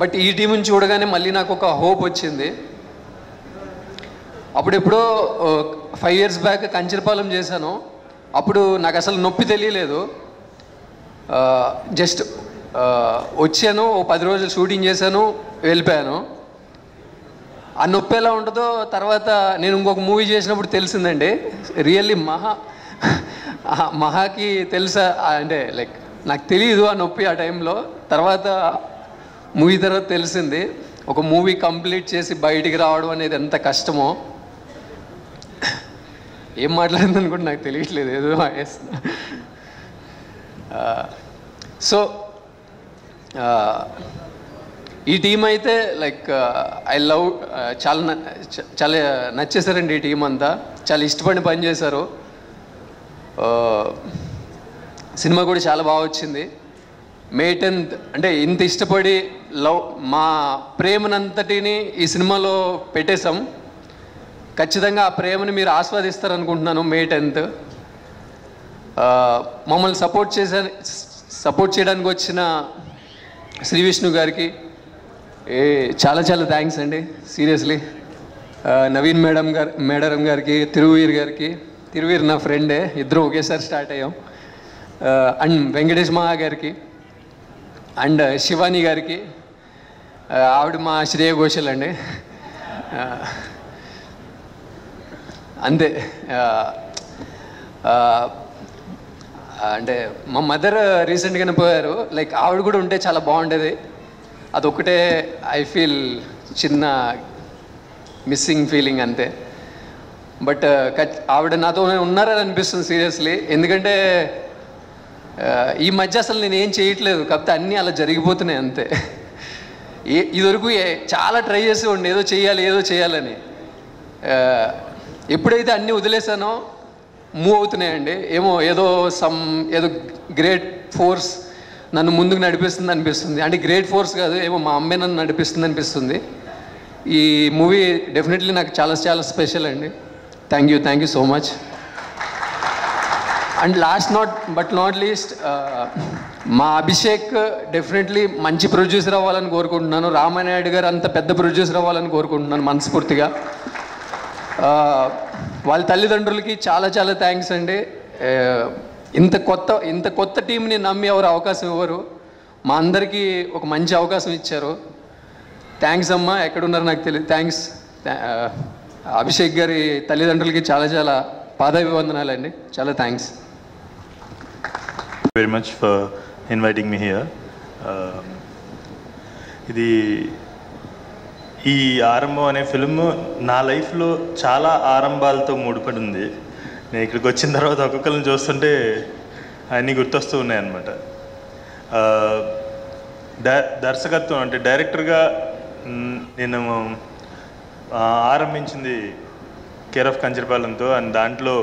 బట్ ఈ టీంని చూడగానే మళ్ళీ నాకు ఒక హోప్ వచ్చింది. అప్పుడెప్పుడో ఫైవ్ ఇయర్స్ బ్యాక్ కంచిరపాలెం చేశాను. అప్పుడు నాకు అసలు నొప్పి తెలియలేదు. జస్ట్ వచ్చాను ఓ పది రోజులు షూటింగ్ చేశాను వెళ్ళిపోయాను. ఆ నొప్పి ఎలా ఉంటుందో తర్వాత నేను ఇంకొక మూవీ చేసినప్పుడు తెలిసిందండి. రియల్లీ మహా మహాకి తెలుసా అంటే లైక్ నాకు తెలియదు ఆ నొప్పి ఆ టైంలో తర్వాత మూవీ తర్వాత తెలిసింది ఒక మూవీ కంప్లీట్ చేసి బయటికి రావడం అనేది ఎంత కష్టమో. ఏం మాట్లాడింది అనుకుంటే నాకు తెలియట్లేదు ఏదో సో ఈ టీం అయితే లైక్ ఐ లవ్ చాలా చాలా నచ్చేసారండి ఈ టీం అంతా. చాలా ఇష్టపడి పని చేశారు. సినిమా కూడా చాలా బాగా వచ్చింది. మే అంటే ఇంత ఇష్టపడి లవ్ మా ప్రేమనంతటిని ఈ సినిమాలో పెట్టేశాం. ఖచ్చితంగా ఆ ప్రేమని మీరు ఆస్వాదిస్తారనుకుంటున్నాను మే టెన్త్ మమ్మల్ని సపోర్ట్ చేసే సపోర్ట్ చేయడానికి వచ్చిన శ్రీ విష్ణు గారికి ఏ చాలా చాలా థ్యాంక్స్ అండి సీరియస్లీ. నవీన్ మేడం గారు మేడం గారికి తిరువీర్ గారికి తిరువీర్ నా ఫ్రెండే ఇద్దరు ఒకేసారి స్టార్ట్ అయ్యాం. అండ్ వెంకటేష్ మహా గారికి అండ్ శివాని గారికి ఆవిడ మా శ్రేయ ఘోషల్ అండి. అంతే అంటే మా మదర్ రీసెంట్గానే పోయారు. లైక్ ఆవిడ కూడా ఉంటే చాలా బాగుండేది. అదొకటే ఐ ఫీల్ చిన్న మిస్సింగ్ ఫీలింగ్ అంతే. బట్ ఆవిడ నాతో ఉన్నారని అనిపిస్తుంది సీరియస్లీ. ఎందుకంటే ఈ మధ్య అసలు నేను ఏం చేయట్లేదు. కాకపోతే అన్నీ అలా జరిగిపోతున్నాయి అంతే. ఏ ఇదివరకు ఏ- చాలా ట్రై చేసి ఉండి ఏదో చేయాలి ఏదో చేయాలని. ఎప్పుడైతే అన్నీ వదిలేసానో మూవ్ అవుతున్నాయండి. ఏమో ఏదో సమ్ ఏదో గ్రేట్ ఫోర్స్ నన్ను ముందుకు నడిపిస్తుంది అనిపిస్తుంది. అంటే గ్రేట్ ఫోర్స్ కాదు ఏమో మా అమ్మే నన్ను నడిపిస్తుంది అనిపిస్తుంది. ఈ మూవీ డెఫినెట్లీ నాకు చాలా చాలా స్పెషల్ అండి. Thank you thank you so much. And last not but not least మా అభిషేక్ డెఫినెట్లీ మంచి ప్రొడ్యూసర్ అవ్వాలని కోరుకుంటున్నాను. రామానాయుడు గారు అంత పెద్ద ప్రొడ్యూసర్ అవ్వాలని కోరుకుంటున్నాను మనస్ఫూర్తిగా. వాళ్ళ తల్లిదండ్రులకి చాలా చాలా థ్యాంక్స్ అండి. ఇంత కొత్త ఇంత కొత్త టీంని నమ్మి ఎవరు అవకాశం ఇవ్వరు. మా అందరికీ ఒక మంచి అవకాశం ఇచ్చారు. థ్యాంక్స్ అమ్మా ఎక్కడున్నారో నాకు తెలియదు థ్యాంక్స్ అభిషేక్ గారి తల్లిదండ్రులకి చాలా చాలా పాదాభివందనాలండి. చాలా thanks very much for inviting me here ఇది ఈ ఆరంభం అనే ఫిల్మ్ నా లైఫ్లో చాలా ఆరంభాలతో ముడిపడి ఉంది నేను ఇక్కడికి వచ్చిన తర్వాత ఒక్కొక్కరిని చూస్తుంటే అన్నీ గుర్తొస్తూ ఉన్నాయన్నమాట. దర్శకత్వం అంటే డైరెక్టర్గా నేను ఆరంభించింది కేర్ ఆఫ్ కంచరపాలెంతో. అండ్ దాంట్లో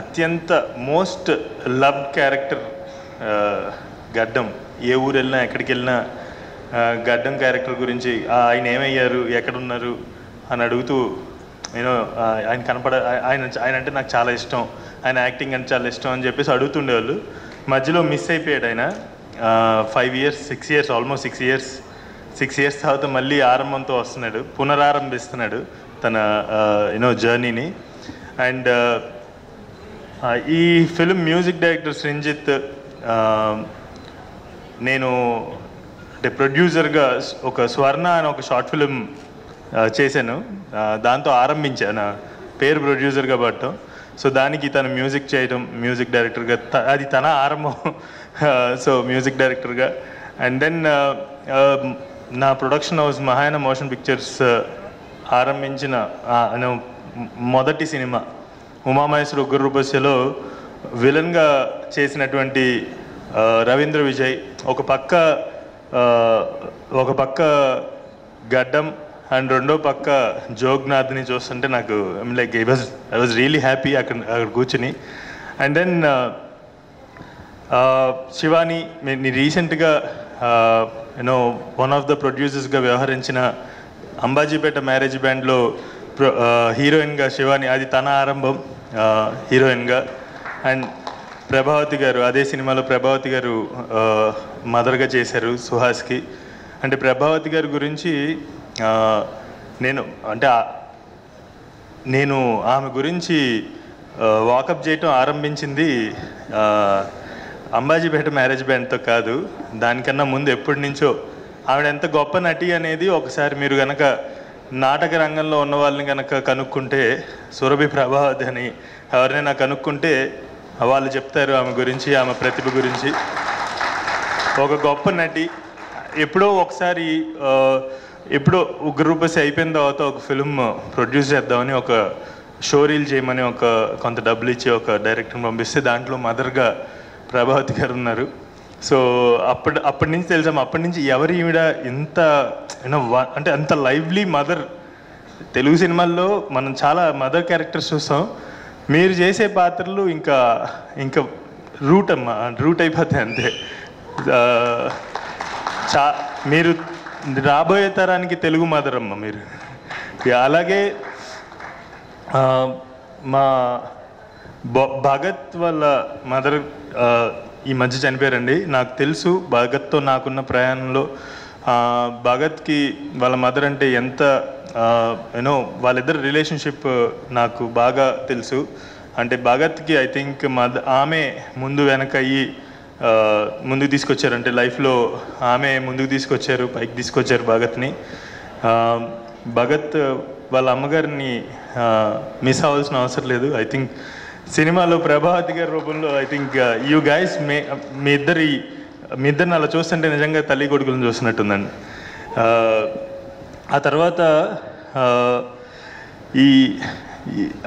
అత్యంత మోస్ట్ లవ్డ్ క్యారెక్టర్ గడ్డం. ఏ ఊరు వెళ్ళినా ఎక్కడికి వెళ్ళినా గడ్డం క్యారెక్టర్ గురించి ఆయన ఏమయ్యారు? ఎక్కడున్నారు? అని అడుగుతూ నేను ఆయన కనపడ ఆయన ఆయన అంటే నాకు చాలా ఇష్టం. ఆయన యాక్టింగ్ అంటే చాలా ఇష్టం అని చెప్పేసి అడుగుతుండేవాళ్ళు. మధ్యలో మిస్ అయిపోయాడు ఆయన. Five years six years almost six years six years తర్వాత మళ్ళీ ఆరంభంతో వస్తున్నాడు. పునరారంభిస్తున్నాడు తన యూనో జర్నీని అండ్ ఈ ఫిలిం మ్యూజిక్ డైరెక్టర్ సృంజిత్ నేను అంటే ప్రొడ్యూసర్గా ఒక స్వర్ణ అని ఒక షార్ట్ ఫిలిం చేశాను. దాంతో ఆరంభించాను. నా పేరు ప్రొడ్యూసర్గా పట్టడం సో దానికి తను మ్యూజిక్ చేయడం మ్యూజిక్ డైరెక్టర్గా అది తన ఆరంభం. సో మ్యూజిక్ డైరెక్టర్గా. అండ్ దెన్ నా production house Mahayana motion pictures ఆరంభించిన మొదటి సినిమా ఉమామహేశ్వర ఉగ్ర రూపస్యలో విలన్గా చేసినటువంటి రవీంద్ర విజయ్ ఒక పక్క ఒక పక్క గడ్డం అండ్ రెండో పక్క జోగ్నాథ్ని చూస్తుంటే నాకు like I was I was really happy అక్కడ అక్కడ కూర్చుని. అండ్ దెన్ శివాని మీ రీసెంట్గా you know one of the ప్రొడ్యూసర్స్గా వ్యవహరించిన అంబాజీపేట మ్యారేజ్ బ్యాండ్లో హీరోయిన్గా శివాని అది తన ఆరంభం హీరోయిన్గా. అండ్ ప్రభావతి గారు అదే సినిమాలో ప్రభావతి గారు మదర్గా చేశారు సుహాస్కి. అంటే ప్రభావతి గారి గురించి నేను అంటే నేను ఆమె గురించి వాకప్ చేయటం ఆరంభించింది అంబాజీపేట మ్యారేజ్ బ్యాండ్తో కాదు. దానికన్నా ముందు ఎప్పటి నుంచో ఆవిడ ఎంత గొప్ప నటి అనేది ఒకసారి మీరు గనక నాటక రంగంలో ఉన్న వాళ్ళని కనుక కనుక్కుంటే సురభి ప్రభావతి అని ఎవరినైనా కనుక్కుంటే వాళ్ళు చెప్తారు ఆమె గురించి ఆమె ప్రతిభ గురించి. ఒక గొప్ప నటి. ఎప్పుడో ఒకసారి ఎప్పుడో ఉగ్రరూపసి అయిపోయిన తర్వాత ఒక ఫిలిం ప్రొడ్యూస్ చేద్దామని ఒక షో రీల్ చేయమని ఒక కొంత డబ్బులు ఇచ్చి ఒక డైరెక్టర్ని పంపిస్తే దాంట్లో మదర్గా ప్రభావతి గారు ఉన్నారు. సో అప్పటి అప్పటి నుంచి తెలుసాం అప్పటి నుంచి ఎవరు ఈవిడ ఇంత అంటే అంత లైవ్లీ మదర్ తెలుగు సినిమాల్లో మనం చాలా మదర్ క్యారెక్టర్స్ చూస్తాం. మీరు చేసే పాత్రలు ఇంకా ఇంకా రూట్ అమ్మా రూట్ అయిపోతాయి అంతే. చా మీరు రాబోయే తరానికి తెలుగు మదర్ అమ్మ మీరు అలాగే మా బ- భగత్ వాళ్ళ మదర్ ఈ మధ్య చనిపోయారండి. నాకు తెలుసు భగత్తో నాకున్న ప్రయాణంలో భగత్కి వాళ్ళ మదర్ అంటే ఎంత యూనో వాళ్ళిద్దరు రిలేషన్షిప్ నాకు బాగా తెలుసు. అంటే భగత్కి ఐ థింక్ మద ఆమె ముందు వెనక అయ్యి ముందుకు తీసుకొచ్చారు. అంటే లైఫ్లో ఆమె ముందుకు తీసుకొచ్చారు పైకి తీసుకొచ్చారు భగత్ని. భగత్ వాళ్ళ అమ్మగారిని మిస్ అవ్వాల్సిన అవసరం లేదు. ఐ థింక్ సినిమాలో ప్రభావతి గారి రూపంలో I think you guys may మీ ఇద్దరి మీ ఇద్దరిని అలా చూస్తుంటే నిజంగా తల్లి కొడుకులను చూస్తున్నట్టుందండి. ఆ, తర్వాత ఈ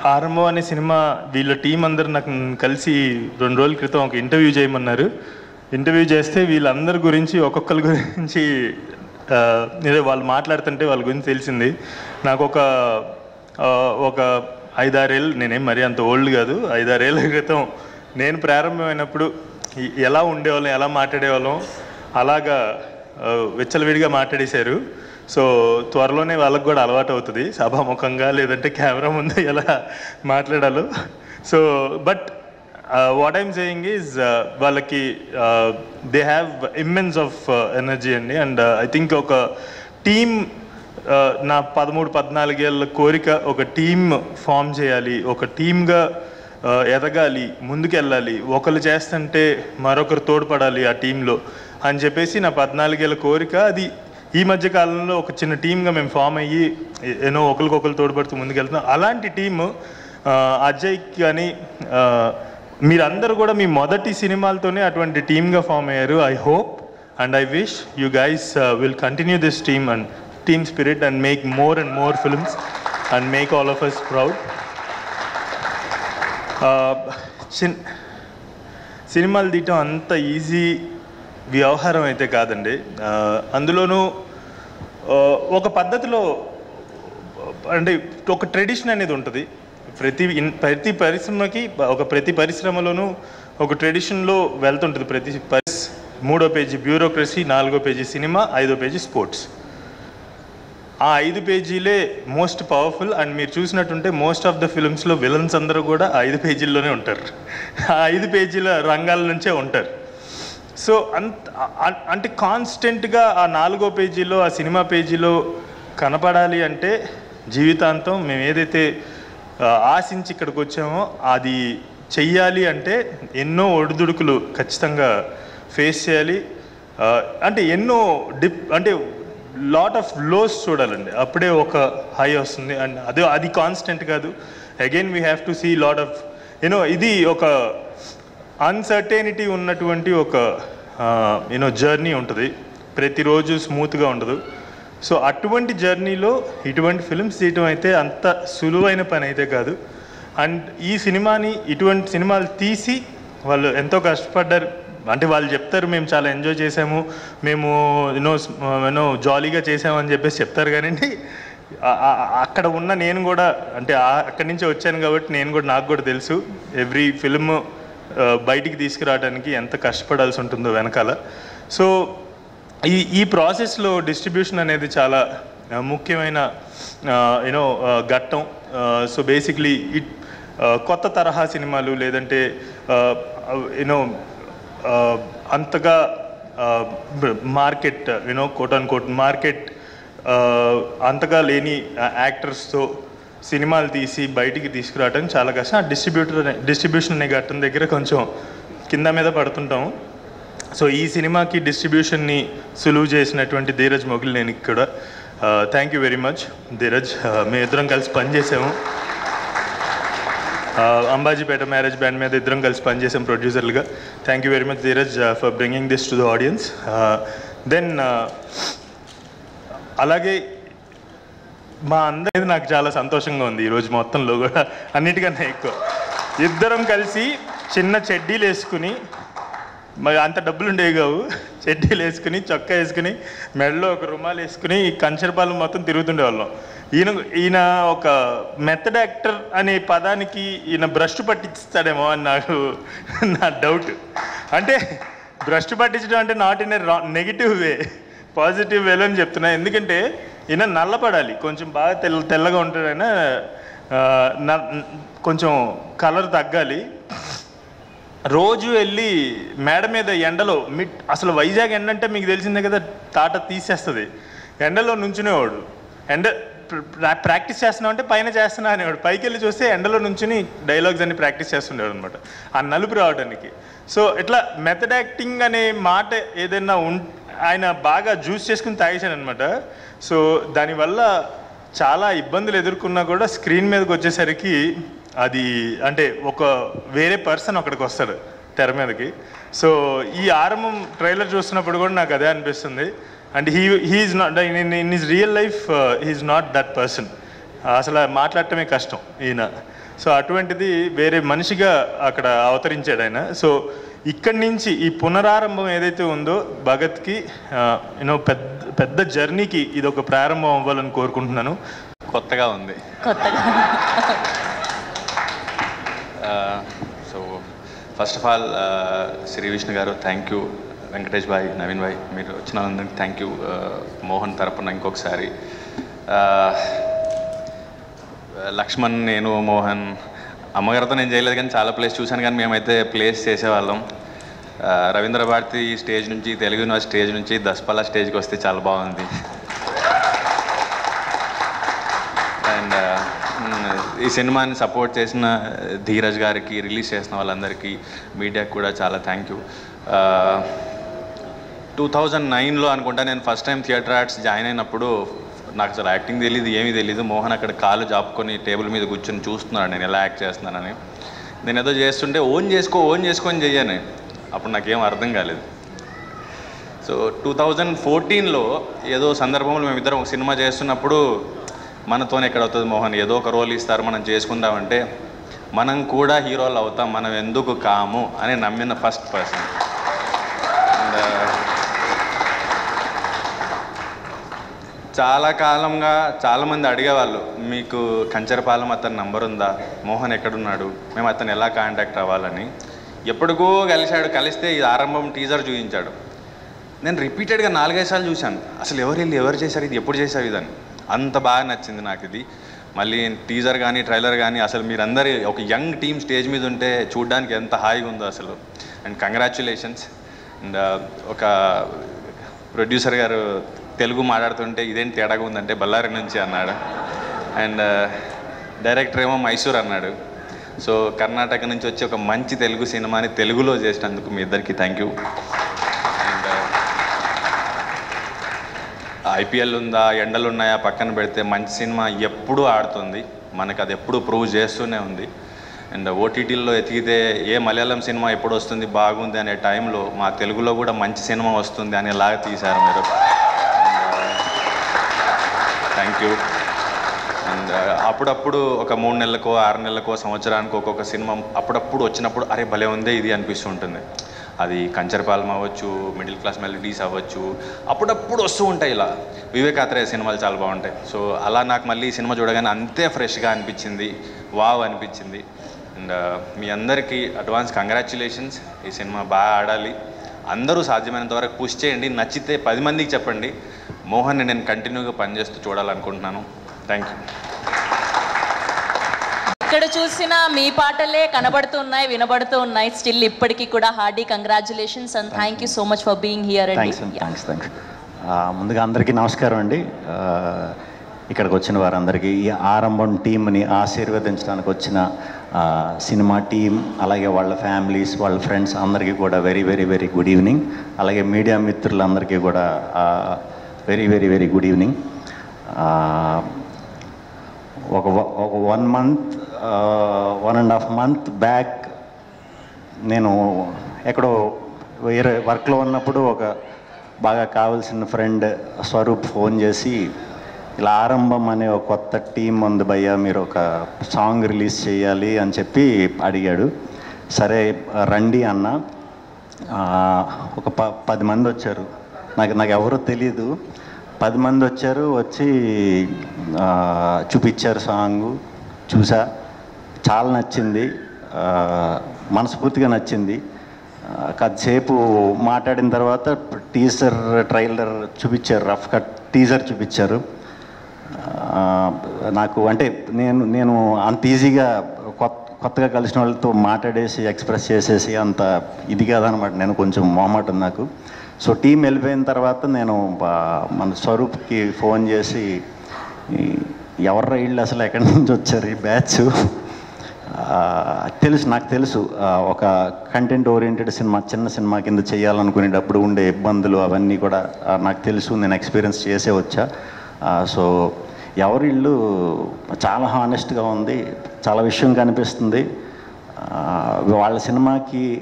ఆరంభం అనే సినిమా వీళ్ళ టీం అందరు నాకు కలిసి రెండు రోజుల క్రితం ఒక ఇంటర్వ్యూ చేయమన్నారు. ఇంటర్వ్యూ చేస్తే వీళ్ళందరి గురించి ఒక్కొక్కరి గురించి వాళ్ళు మాట్లాడుతుంటే వాళ్ళ గురించి తెలిసింది. నాకు ఒక ఒక ఐదారేళ్ళు నేనేం మరీ అంత ఓల్డ్ కాదు ఐదారేళ్ళ క్రితం నేను ప్రారంభమైనప్పుడు ఎలా ఉండేవాళ్ళం ఎలా మాట్లాడేవాళ్ళం అలాగా వెచ్చలవిడిగా విచ్చలవిడిగా మాట్లాడేశారు. సో త్వరలోనే వాళ్ళకు కూడా అలవాటు అవుతుంది. సభాముఖంగా లేదంటే కెమెరా ముందు ఎలా మాట్లాడాలో. So but what I'm saying is వాళ్ళకి they have immense of energy అండి. అండ్ ఐ థింక్ ఒక టీమ్ నా పదమూడు పద్నాలుగేళ్ళ కోరిక ఒక టీమ్ ఫామ్ చేయాలి. ఒక టీమ్గా ఎదగాలి ముందుకెళ్ళాలి. ఒకరు చేస్తుంటే మరొకరు తోడ్పడాలి ఆ టీంలో అని చెప్పేసి నా పద్నాలుగేళ్ళ కోరిక అది ఈ మధ్య కాలంలో ఒక చిన్న టీమ్గా మేము ఫామ్ అయ్యి ఏనో ఒకరికొకరు తోడ్పడుతూ ముందుకెళ్తున్నాం. అలాంటి టీము అజయ్ కానీ మీరందరూ కూడా మీ మొదటి సినిమాలతోనే అటువంటి టీమ్గా ఫామ్ అయ్యారు. I hope and I wish you guys will continue this team and team spirit and make more and more films and make all of us proud చిన్ సినిమాలు తీయటం అంత ఈజీ వ్యవహారం అయితే కాదండి. అందులోనూ ఒక పద్ధతిలో అంటే ఒక ట్రెడిషన్ అనేది ఉంటుంది. ప్రతి ప్రతి పరిశ్రమకి ఒక ప్రతి పరిశ్రమలోనూ ఒక ట్రెడిషన్లో వెళ్తుంటుంది. ప్రతి పరిస్ మూడో పేజీ బ్యూరోక్రసీ నాలుగో పేజీ సినిమా ఐదో పేజీ స్పోర్ట్స్. ఆ ఐదు పేజీలే మోస్ట్ పవర్ఫుల్ అండ్ మీరు చూసినట్టుంటే మోస్ట్ ఆఫ్ ద ఫిల్మ్స్లో విలన్స్ అందరూ కూడా ఐదు పేజీల్లోనే ఉంటారు. ఆ ఐదు పేజీల రంగాల నుంచే ఉంటారు. సో అంత అంటే కాన్స్టెంట్గా ఆ నాలుగో పేజీలో ఆ సినిమా పేజీలో కనపడాలి అంటే జీవితాంతం మేము ఏదైతే ఆశించి ఇక్కడికి వచ్చామో అది చెయ్యాలి అంటే ఎన్నో ఒడిదుడుకులు ఖచ్చితంగా ఫేస్ చేయాలి. అంటే ఎన్నో డిప్ అంటే లాట్ ఆఫ్ లోస్ చూడాలండి. అప్పుడే ఒక హై వస్తుంది. అండ్ అదే అది కాన్స్టెంట్ కాదు. Again we have to see lot of you know ఇది ఒక అన్సర్టెనిటీ ఉన్నటువంటి ఒక యూనో జర్నీ ఉంటుంది. ప్రతిరోజు స్మూత్గా ఉండదు. సో అటువంటి జర్నీలో ఇటువంటి ఫిల్మ్స్ తీయటం అయితే అంత సులువైన పని అయితే కాదు. అండ్ ఈ సినిమాని ఇటువంటి సినిమాలు తీసి వాళ్ళు ఎంతో కష్టపడ్డారు. అంటే వాళ్ళు చెప్తారు మేము చాలా ఎంజాయ్ చేసాము మేము యూనో యూనో జాలీగా చేసామని చెప్పేసి చెప్తారు కానీ అక్కడ ఉన్న నేను కూడా అంటే అక్కడి నుంచి వచ్చాను కాబట్టి నేను కూడా నాకు కూడా తెలుసు. ఎవ్రీ ఫిల్మ్ బయటికి తీసుకురావడానికి ఎంత కష్టపడాల్సి ఉంటుందో వెనకాల. సో ఈ ఈ ప్రాసెస్లో డిస్ట్రిబ్యూషన్ అనేది చాలా ముఖ్యమైన యూనో ఘట్టం. సో బేసిక్లీ ఇట్ కొత్త తరహా సినిమాలు లేదంటే యూనో అంతగా market you know quote and quote market అంతగా లేని యాక్టర్స్తో సినిమాలు తీసి బయటికి తీసుకురావటం చాలా కష్టం. ఆ డిస్ట్రిబ్యూటర్ డిస్ట్రిబ్యూషన్ అనే ఘట్టం దగ్గర కొంచెం కింద మీద పడుతుంటాము. సో ఈ సినిమాకి డిస్ట్రిబ్యూషన్ని సులువు చేసినటువంటి ధీరజ్ మొగిల్ నేను ఇక్కడ. Thank you very much Dheeraj. మేము ఇద్దరం కలిసి పనిచేసాము. అంబాజీపేట మ్యారేజ్ బ్యాండ్ మీద ఇద్దరం కలిసి పనిచేసాం ప్రొడ్యూసర్లుగా thank you very much Dheeraj for bringing this to the audience then అలాగే మా అందరి నాకు చాలా సంతోషంగా ఉంది ఈరోజు మొత్తంలో కూడా. అన్నిటికన్నా ఎక్కువ. ఇద్దరం కలిసి చిన్న చెడ్డీలు వేసుకుని మరి అంత డబ్బులు ఉండేవి కావు. చెడ్డీలు వేసుకుని చొక్కా వేసుకుని మెడలో ఒక రుమాలు వేసుకుని ఈ కంచరపాలెం మొత్తం తిరుగుతుండే వాళ్ళం. ఈయన ఈయన ఒక మెథడ్ యాక్టర్ అనే పదానికి ఈయన బ్రష్ పట్టిస్తాడేమో అని నాకు నా డౌట్ అంటే బ్రష్ పట్టించడం అంటే not in a negative way positive వేలో అని చెప్తున్నా. ఎందుకంటే ఈయన నల్లపడాలి. కొంచెం బాగా తెల్ల తెల్లగా ఉంటాడైనా కొంచెం కలర్ తగ్గాలి. రోజు వెళ్ళి మేడ మీద ఎండలో మిట్ అసలు వైజాగ్ ఎండ అంటే మీకు తెలిసిందే కదా తాట తీసేస్తుంది. ఎండలో నుంచునేవాడు. ఎండ ప్రాక్టీస్ చేస్తున్నావు అంటే పైన చేస్తున్నా అనేవాడు. పైకి వెళ్ళి చూస్తే ఎండలో నుంచుని డైలాగ్స్ అన్ని ప్రాక్టీస్ చేస్తుండేవాడు అనమాట ఆ నలుపు రావడానికి. సో ఇట్లా మెథడ్ యాక్టింగ్ అనే మాట ఏదైనా ఉం ఆయన బాగా జ్యూస్ చేసుకుని తాగేశాను అనమాట సో దానివల్ల చాలా ఇబ్బందులు ఎదుర్కొన్నా కూడా స్క్రీన్ మీదకి వచ్చేసరికి అది అంటే ఒక వేరే పర్సన్ అక్కడికి వస్తాడు తెర మీదకి. సో ఈ ఆరంభం ట్రైలర్ చూస్తున్నప్పుడు కూడా నాకు అదే అనిపిస్తుంది. And he he's not in in is real life uh, he's not that person. అసలు మాట్లాడటమే కష్టం ఈయన. సో అటువంటిది వేరే మనిషిగా అక్కడ అవతరించాడు ఆయన. సో ఇక్కడి నుంచి ఈ పునరారంభం ఏదైతే ఉందో భగత్కి యూనో పెద్ద పెద్ద జర్నీకి ఇది ఒక ప్రారంభం అవ్వాలని కోరుకుంటున్నాను. కొత్తగా ఉంది. కొత్తగా. So first of all Shri Vishnu గారు థ్యాంక్ యూ వెంకటేష్ భాయ్ నవీన్ భాయ్ మీరు వచ్చినందుకు థ్యాంక్ యూ మోహన్ తరపున ఇంకొకసారి. లక్ష్మణ్ నేను మోహన్ అమ్మగారితో నేను చేయలేదు కానీ చాలా ప్లేస్ చూశాను కానీ మేమైతే ప్లేస్ చేసేవాళ్ళం. రవీంద్ర భారతి స్టేజ్ నుంచి తెలుగు యూనివర్సిటీ స్టేజ్ నుంచి దస్పల్లా స్టేజ్కి వస్తే చాలా బాగుంది. అండ్ ఈ సినిమాని సపోర్ట్ చేసిన ధీరజ్ గారికి రిలీజ్ చేసిన వాళ్ళందరికీ మీడియాకి కూడా చాలా థ్యాంక్ యూ టూ థౌజండ్ నైన్లో అనుకుంటా నేను first time theatre arts join అయినప్పుడు నాకు అసలు యాక్టింగ్ తెలియదు ఏమీ తెలియదు మోహన్ అక్కడ కాలు జాపుకొని టేబుల్ మీద కూర్చొని చూస్తున్నాడు నేను ఎలా యాక్ట్ చేస్తున్నానని. నేను ఏదో చేస్తుంటే ఓన్ చేసుకో ఓన్ చేసుకొని చెయ్యాను. అప్పుడు నాకేం అర్థం కాలేదు. సో టూ థౌజండ్ ఫోర్టీన్లో ఏదో సందర్భంలో మేమిద్దరం ఒక సినిమా చేస్తున్నప్పుడు మనతోనే ఎక్కడ అవుతుంది మోహన్. ఏదో ఒక రోల్ ఇస్తారు మనం చేసుకుందామంటే మనం కూడా హీరోలు అవుతాం మనం ఎందుకు కాము అని నమ్మిన ఫస్ట్ పర్సన్ చాలా కాలంగా చాలామంది అడిగేవాళ్ళు మీకు కంచరపాలెం అతని నంబర్ ఉందా? మోహన్ ఎక్కడున్నాడు? మేము అతను ఎలా కాంటాక్ట్ అవ్వాలని? ఎప్పటికో కలిశాడు కలిస్తే ఇది ఆరంభం టీజర్ చూపించాడు. నేను రిపీటెడ్గా నాలుగైదు సార్లు చూశాను. అసలు ఎవరు వెళ్ళి? ఎవరు చేశారు ఇది? ఎప్పుడు చేశారు ఇదని అంత బాగా నచ్చింది నాకు ఇది. మళ్ళీ టీజర్ కానీ ట్రైలర్ కానీ అసలు మీరందరి ఒక యంగ్ టీమ్ స్టేజ్ మీద ఉంటే చూడడానికి ఎంత హాయిగా ఉందో అసలు. And congratulations. అండ్ ఒక ప్రొడ్యూసర్ గారు తెలుగు మాట్లాడుతుంటే ఇదేం తేడాగా ఉందంటే బళ్ళారి నుంచి అన్నాడు. అండ్ uh, డైరెక్టర్ ఏమో మైసూర్ అన్నాడు. సో కర్ణాటక నుంచి వచ్చి ఒక మంచి తెలుగు సినిమాని తెలుగులో చేసినందుకు మీ ఇద్దరికి thank you and uh, IPL ఉందా ఎండలు ఉన్నాయా పక్కన పెడితే మంచి సినిమా ఎప్పుడూ ఆడుతుంది. మనకు అది ఎప్పుడూ ప్రూవ్ చేస్తూనే ఉంది. అండ్ ఓటీటీల్లో ఎతికితే ఏ మలయాళం సినిమా ఎప్పుడు వస్తుంది బాగుంది అనే టైంలో మా తెలుగులో కూడా మంచి సినిమా వస్తుంది అనేలాగా తీశారు మీరు. Thank you. అండ్ uh, అప్పుడప్పుడు ఒక మూడు నెలలకో ఆరు నెలలకో సంవత్సరానికి ఒక్కొక్క సినిమా అప్పుడప్పుడు వచ్చినప్పుడు అరే భలే ఉందే ఇది అనిపిస్తుంటుంది అది కంచరపాలెం అవ్వచ్చు మిడిల్ క్లాస్ మెలడీస్ అవ్వచ్చు అప్పుడప్పుడు వస్తూ ఉంటాయి ఇలా. వివేకాత్రయ సినిమాలు చాలా బాగుంటాయి. సో అలా నాకు మళ్ళీ ఈ సినిమా చూడగానే అంతే ఫ్రెష్గా అనిపించింది. వావ్ అనిపించింది. అండ్ uh, మీ అందరికీ అడ్వాన్స్ కంగ్రాచులేషన్స్. ఈ సినిమా బాగా ఆడాలి. అందరూ సాధ్యమైనంత వరకు పుష్ చేయండి. నచ్చితే పది మందికి చెప్పండి. మోహన్ని నేను కంటిన్యూగా పనిచేస్తూ చూడాలనుకుంటున్నాను. థ్యాంక్ యూ ఇక్కడ చూసిన మీ పాటలే కనబడుతున్నాయి వినబడుతూ ఉన్నాయి. స్టిల్ ఇప్పటికీ కూడా hearty congratulations and thank you so much for being here అండి థ్యాంక్స్ థ్యాంక్స్ ముందుగా అందరికీ నమస్కారం అండి. ఇక్కడికి వచ్చిన వారందరికీ ఈ ఆరంభం టీంని ఆశీర్వదించడానికి వచ్చిన సినిమా టీం అలాగే వాళ్ళ ఫ్యామిలీస్ వాళ్ళ ఫ్రెండ్స్ అందరికీ కూడా very very very good evening అలాగే మీడియా మిత్రులందరికీ కూడా very very very good evening ఒక ఒక one month one and half month back నేను ఎక్కడో వేరే వర్క్లో ఉన్నప్పుడు ఒక బాగా కావాల్సిన ఫ్రెండ్ స్వరూప్ ఫోన్ చేసి ఇలా ఆరంభం అనే ఒక కొత్త టీం ఉంది భయ్యా మీరు ఒక సాంగ్ రిలీజ్ చేయాలి అని చెప్పి అడిగాడు. సరే రండి అన్న. Uh, ఒక ప పది మంది వచ్చారు. నాకు నాకు ఎవరో తెలియదు పది మంది వచ్చారు వచ్చి చూపించారు సాంగ్. చూసా. చాలా నచ్చింది. మనస్ఫూర్తిగా నచ్చింది. కాసేపు మాట్లాడిన తర్వాత టీజర్ ట్రైలర్ చూపించారు రఫ్ కట్ టీజర్ చూపించారు. నాకు అంటే నేను నేను అంత ఈజీగా కొత్త కొత్తగా కలిసిన వాళ్ళతో మాట్లాడేసి ఎక్స్ప్రెస్ చేసేసి అంత ఇది కాదనమాట. నేను కొంచెం మొహమాటం నాకు. సో టీం వెళ్ళిపోయిన తర్వాత నేను మన స్వరూప్కి ఫోన్ చేసి ఈ ఎవర్రా వీళ్ళు అసలు ఎక్కడి నుంచి వచ్చారు ఈ బ్యాచ్? తెలుసు నాకు తెలుసు. ఒక కంటెంట్ ఓరియంటెడ్ సినిమా చిన్న సినిమా కింద చేయాలనుకునేటప్పుడు ఉండే ఇబ్బందులు అవన్నీ కూడా నాకు తెలుసు. నేను ఎక్స్పీరియన్స్ చేసే వచ్చా. సో ఎవరి ఇల్లు చాలా హానెస్ట్గా ఉంది. చాలా విషయం కనిపిస్తుంది. వాళ్ళ సినిమాకి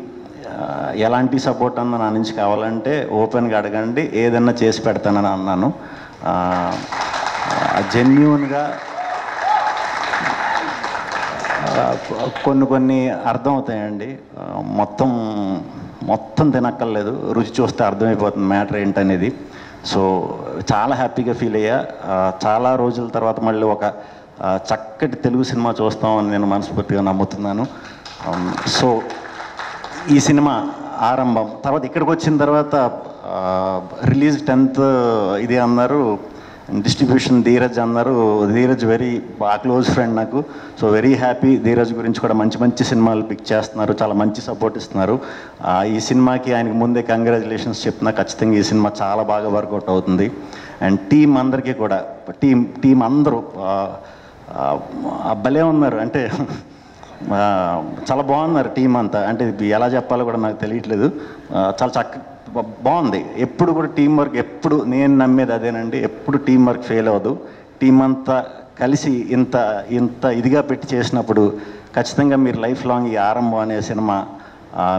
ఎలాంటి సపోర్ట్ అన్న నా నుంచి కావాలంటే ఓపెన్గా అడగండి ఏదన్నా చేసి పెడతానని అన్నాను. జెన్యున్గా కొన్ని కొన్ని అర్థం అవుతాయండి మొత్తం మొత్తం తినక్కర్లేదు. రుచి చూస్తే అర్థమైపోతుంది మ్యాటర్ ఏంటనేది. సో చాలా హ్యాపీగా ఫీల్ అయ్యా. చాలా రోజుల తర్వాత మళ్ళీ ఒక చక్కటి తెలుగు సినిమా చూస్తామని నేను మనస్ఫూర్తిగా నమ్ముతున్నాను. సో ఈ సినిమా ఆరంభం తర్వాత ఇక్కడికి వచ్చిన తర్వాత రిలీజ్ టెన్త్ ఇది అన్నారు డిస్ట్రిబ్యూషన్ ధీరజ్ అన్నారు ధీరజ్ వెరీ బాగా క్లోజ్ ఫ్రెండ్ నాకు. సో వెరీ హ్యాపీ ధీరజ్ గురించి కూడా మంచి మంచి సినిమాలు పిక్ చేస్తున్నారు చాలా మంచి సపోర్ట్ ఇస్తున్నారు. ఈ సినిమాకి ఆయనకి ముందే కంగ్రాచులేషన్స్ చెప్తున్నా ఖచ్చితంగా ఈ సినిమా చాలా బాగా వర్కౌట్ అవుతుంది. అండ్ టీం అందరికీ కూడా టీం టీం అందరూ భలే ఉన్నారు. అంటే చాలా బాగున్నారు టీం అంతా. అంటే ఎలా చెప్పాలో కూడా నాకు తెలియట్లేదు. చాలా చక్క బాగుంది. ఎప్పుడు కూడా టీం వర్క్ ఎప్పుడు నేను నమ్మేది అదేనండి. ఎప్పుడు టీం వర్క్ ఫెయిల్ అవ్వదు. టీం అంతా కలిసి ఇంత ఇంత ఇదిగా పెట్టి చేసినప్పుడు ఖచ్చితంగా మీరు లైఫ్ లాంగ్ ఈ ఆరంభం అనే సినిమా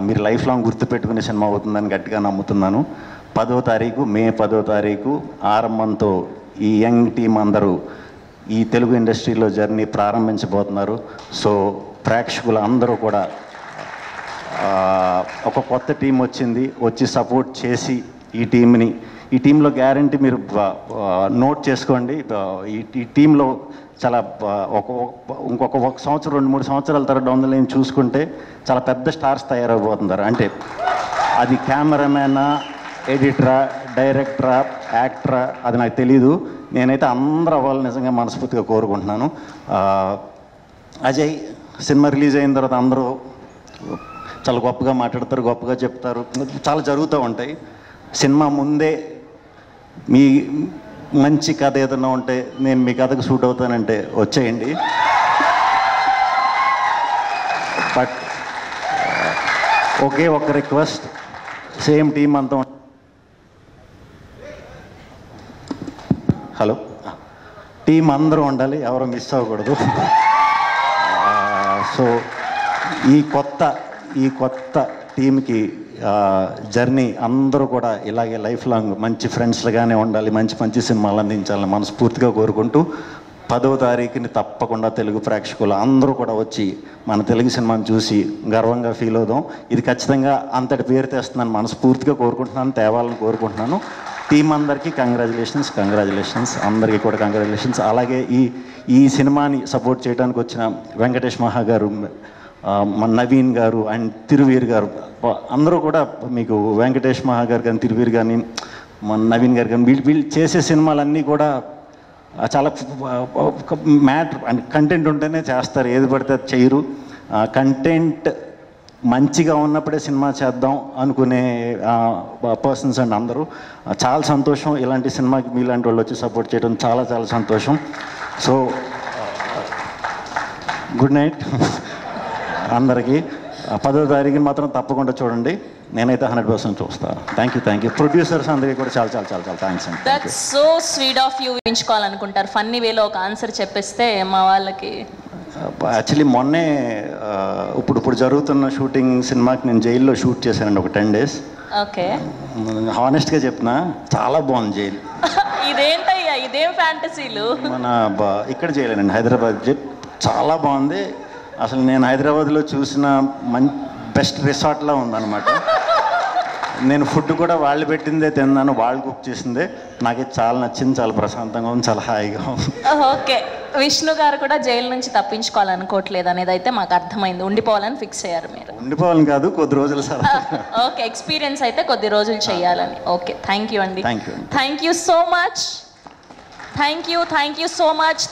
మీరు లైఫ్ లాంగ్ గుర్తుపెట్టుకునే సినిమా అవుతుందని గట్టిగా నమ్ముతున్నాను. పదో తారీఖు మే పదో తారీఖు ఆరంభంతో ఈ యంగ్ టీం అందరూ ఈ తెలుగు ఇండస్ట్రీలో జర్నీ ప్రారంభించబోతున్నారు. సో ప్రేక్షకులు అందరూ కూడా ఒక కొత్త టీం వచ్చింది వచ్చి సపోర్ట్ చేసి ఈ టీంని ఈ టీంలో గ్యారంటీ మీరు నోట్ చేసుకోండి. ఈ టీంలో చాలా ఒక ఇంకొక ఒక సంవత్సరం రెండు మూడు సంవత్సరాల తర్వాత డౌన్ లైన్ చూసుకుంటే చాలా పెద్ద స్టార్స్ తయారైపోతున్నారు అంటే అది కెమెరామ్యానా ఎడిటరా డైరెక్టరా యాక్టరా అది నాకు తెలీదు. నేనైతే అందరూ అవ్వాలని నిజంగా మనస్ఫూర్తిగా కోరుకుంటున్నాను. అజయ్ సినిమా రిలీజ్ అయిన తర్వాత అందరూ చాలా గొప్పగా మాట్లాడతారు గొప్పగా చెప్తారు. చాలా జరుగుతూ ఉంటాయి. సినిమా ముందే మీ మంచి కథ ఏదైనా ఉంటే నేను మీ కథకు సూట్ అవుతానంటే వచ్చేయండి. బట్ ఒకే ఒక రిక్వెస్ట్ సేమ్ టీం అంతా హలో? టీం అందరూ ఉండాలి ఎవరు మిస్ అవ్వకూడదు. సో ఈ కొత్త ఈ కొత్త టీంకి జర్నీ అందరూ కూడా ఇలాగే లైఫ్ లాంగ్ మంచి ఫ్రెండ్స్లుగానే ఉండాలి మంచి మంచి సినిమాలు అందించాలని మనస్ఫూర్తిగా కోరుకుంటూ పదవ తారీఖుని తప్పకుండా తెలుగు ప్రేక్షకులు అందరూ కూడా వచ్చి మన తెలుగు సినిమాని చూసి గర్వంగా ఫీల్ అవుదాం. ఇది ఖచ్చితంగా అంతటి పేరు తెస్తుందని మనస్ఫూర్తిగా కోరుకుంటున్నాను తేవాలని కోరుకుంటున్నాను. టీం అందరికీ కంగ్రాచులేషన్స్ కంగ్రాచులేషన్స్. అందరికీ కూడా కంగ్రాచులేషన్స్. అలాగే ఈ ఈ సినిమాని సపోర్ట్ చేయడానికి వచ్చిన వెంకటేష్ మహా గారు మన నవీన్ గారు అండ్ తిరువీర్ గారు. అందరూ కూడా మీకు వెంకటేష్ మహా గారు కానీ తిరువీర్ కానీ మన నవీన్ గారు కానీ వీళ్ళు వీళ్ళు చేసే సినిమాలన్నీ కూడా చాలా మ్యాటర్ అండ్ కంటెంట్ ఉంటేనే చేస్తారు. ఏది పడితే అది చేయరు. కంటెంట్ మంచిగా ఉన్నప్పుడే సినిమా చేద్దాం అనుకునే పర్సన్స్ అండ్ అందరూ. చాలా సంతోషం ఇలాంటి సినిమాకి మీలాంటి వాళ్ళు వచ్చి సపోర్ట్ చేయడం చాలా చాలా సంతోషం. సో గుడ్ నైట్ అందరికీ. పదో తారీఖుని మాత్రం తప్పకుండా చూడండి. నేనైతే హండ్రెడ్ పర్సెంట్ చూస్తాను thank you thank you producers అందరికీ కూడా చాలా చాలా చాలా చాలా థ్యాంక్స్ అండి. Thank that's so sweet of you ఊహించుకోవాలనుకుంటారు. Funny వేలో ఒక ఆన్సర్ చెప్పేస్తే మా వాళ్ళకి యాక్చువల్లీ మొన్నే ఇప్పుడు ఇప్పుడు జరుగుతున్న షూటింగ్ సినిమాకి నేను జైల్లో షూట్ చేశానండి ఒక టెన్ డేస్ ఓకే. హానెస్ట్గా చెప్పిన చాలా బాగుంది జైలు. ఇదేంటయ్యా ఇదేం ఫ్యాంటసీలు మన బ- ఇక్కడ చేయలేనండి హైదరాబాద్ జైల్ చాలా బాగుంది. అసలు నేను హైదరాబాద్లో చూసిన మం బెస్ట్ రిసార్ట్లా ఉందన్నమాట. నేను ఫుడ్ కూడా వాళ్ళు పెట్టిందే తిన్నాను వాళ్ళు కుక్ చేసిందే. నాకు చాలా నచ్చింది చాలా ప్రశాంతంగా ఉంది చాలా హాయిగా ఉంది. ఓకే. విష్ణు గారు కూడా జైలు నుంచి తప్పించుకోవాలనుకోవట్లేదు అనేది అయితే మాకు అర్థమైంది. ఉండిపోవాలని ఫిక్స్ అయ్యారు మీరు. ఉండిపోవాలని కాదు కొద్ది రోజులు సార్. ఓకే ఎక్స్పీరియన్స్ అయితే కొద్ది రోజులు చేయాలని ఓకే థ్యాంక్ యూ అండి. Thank you thank you so much thank you thank you so much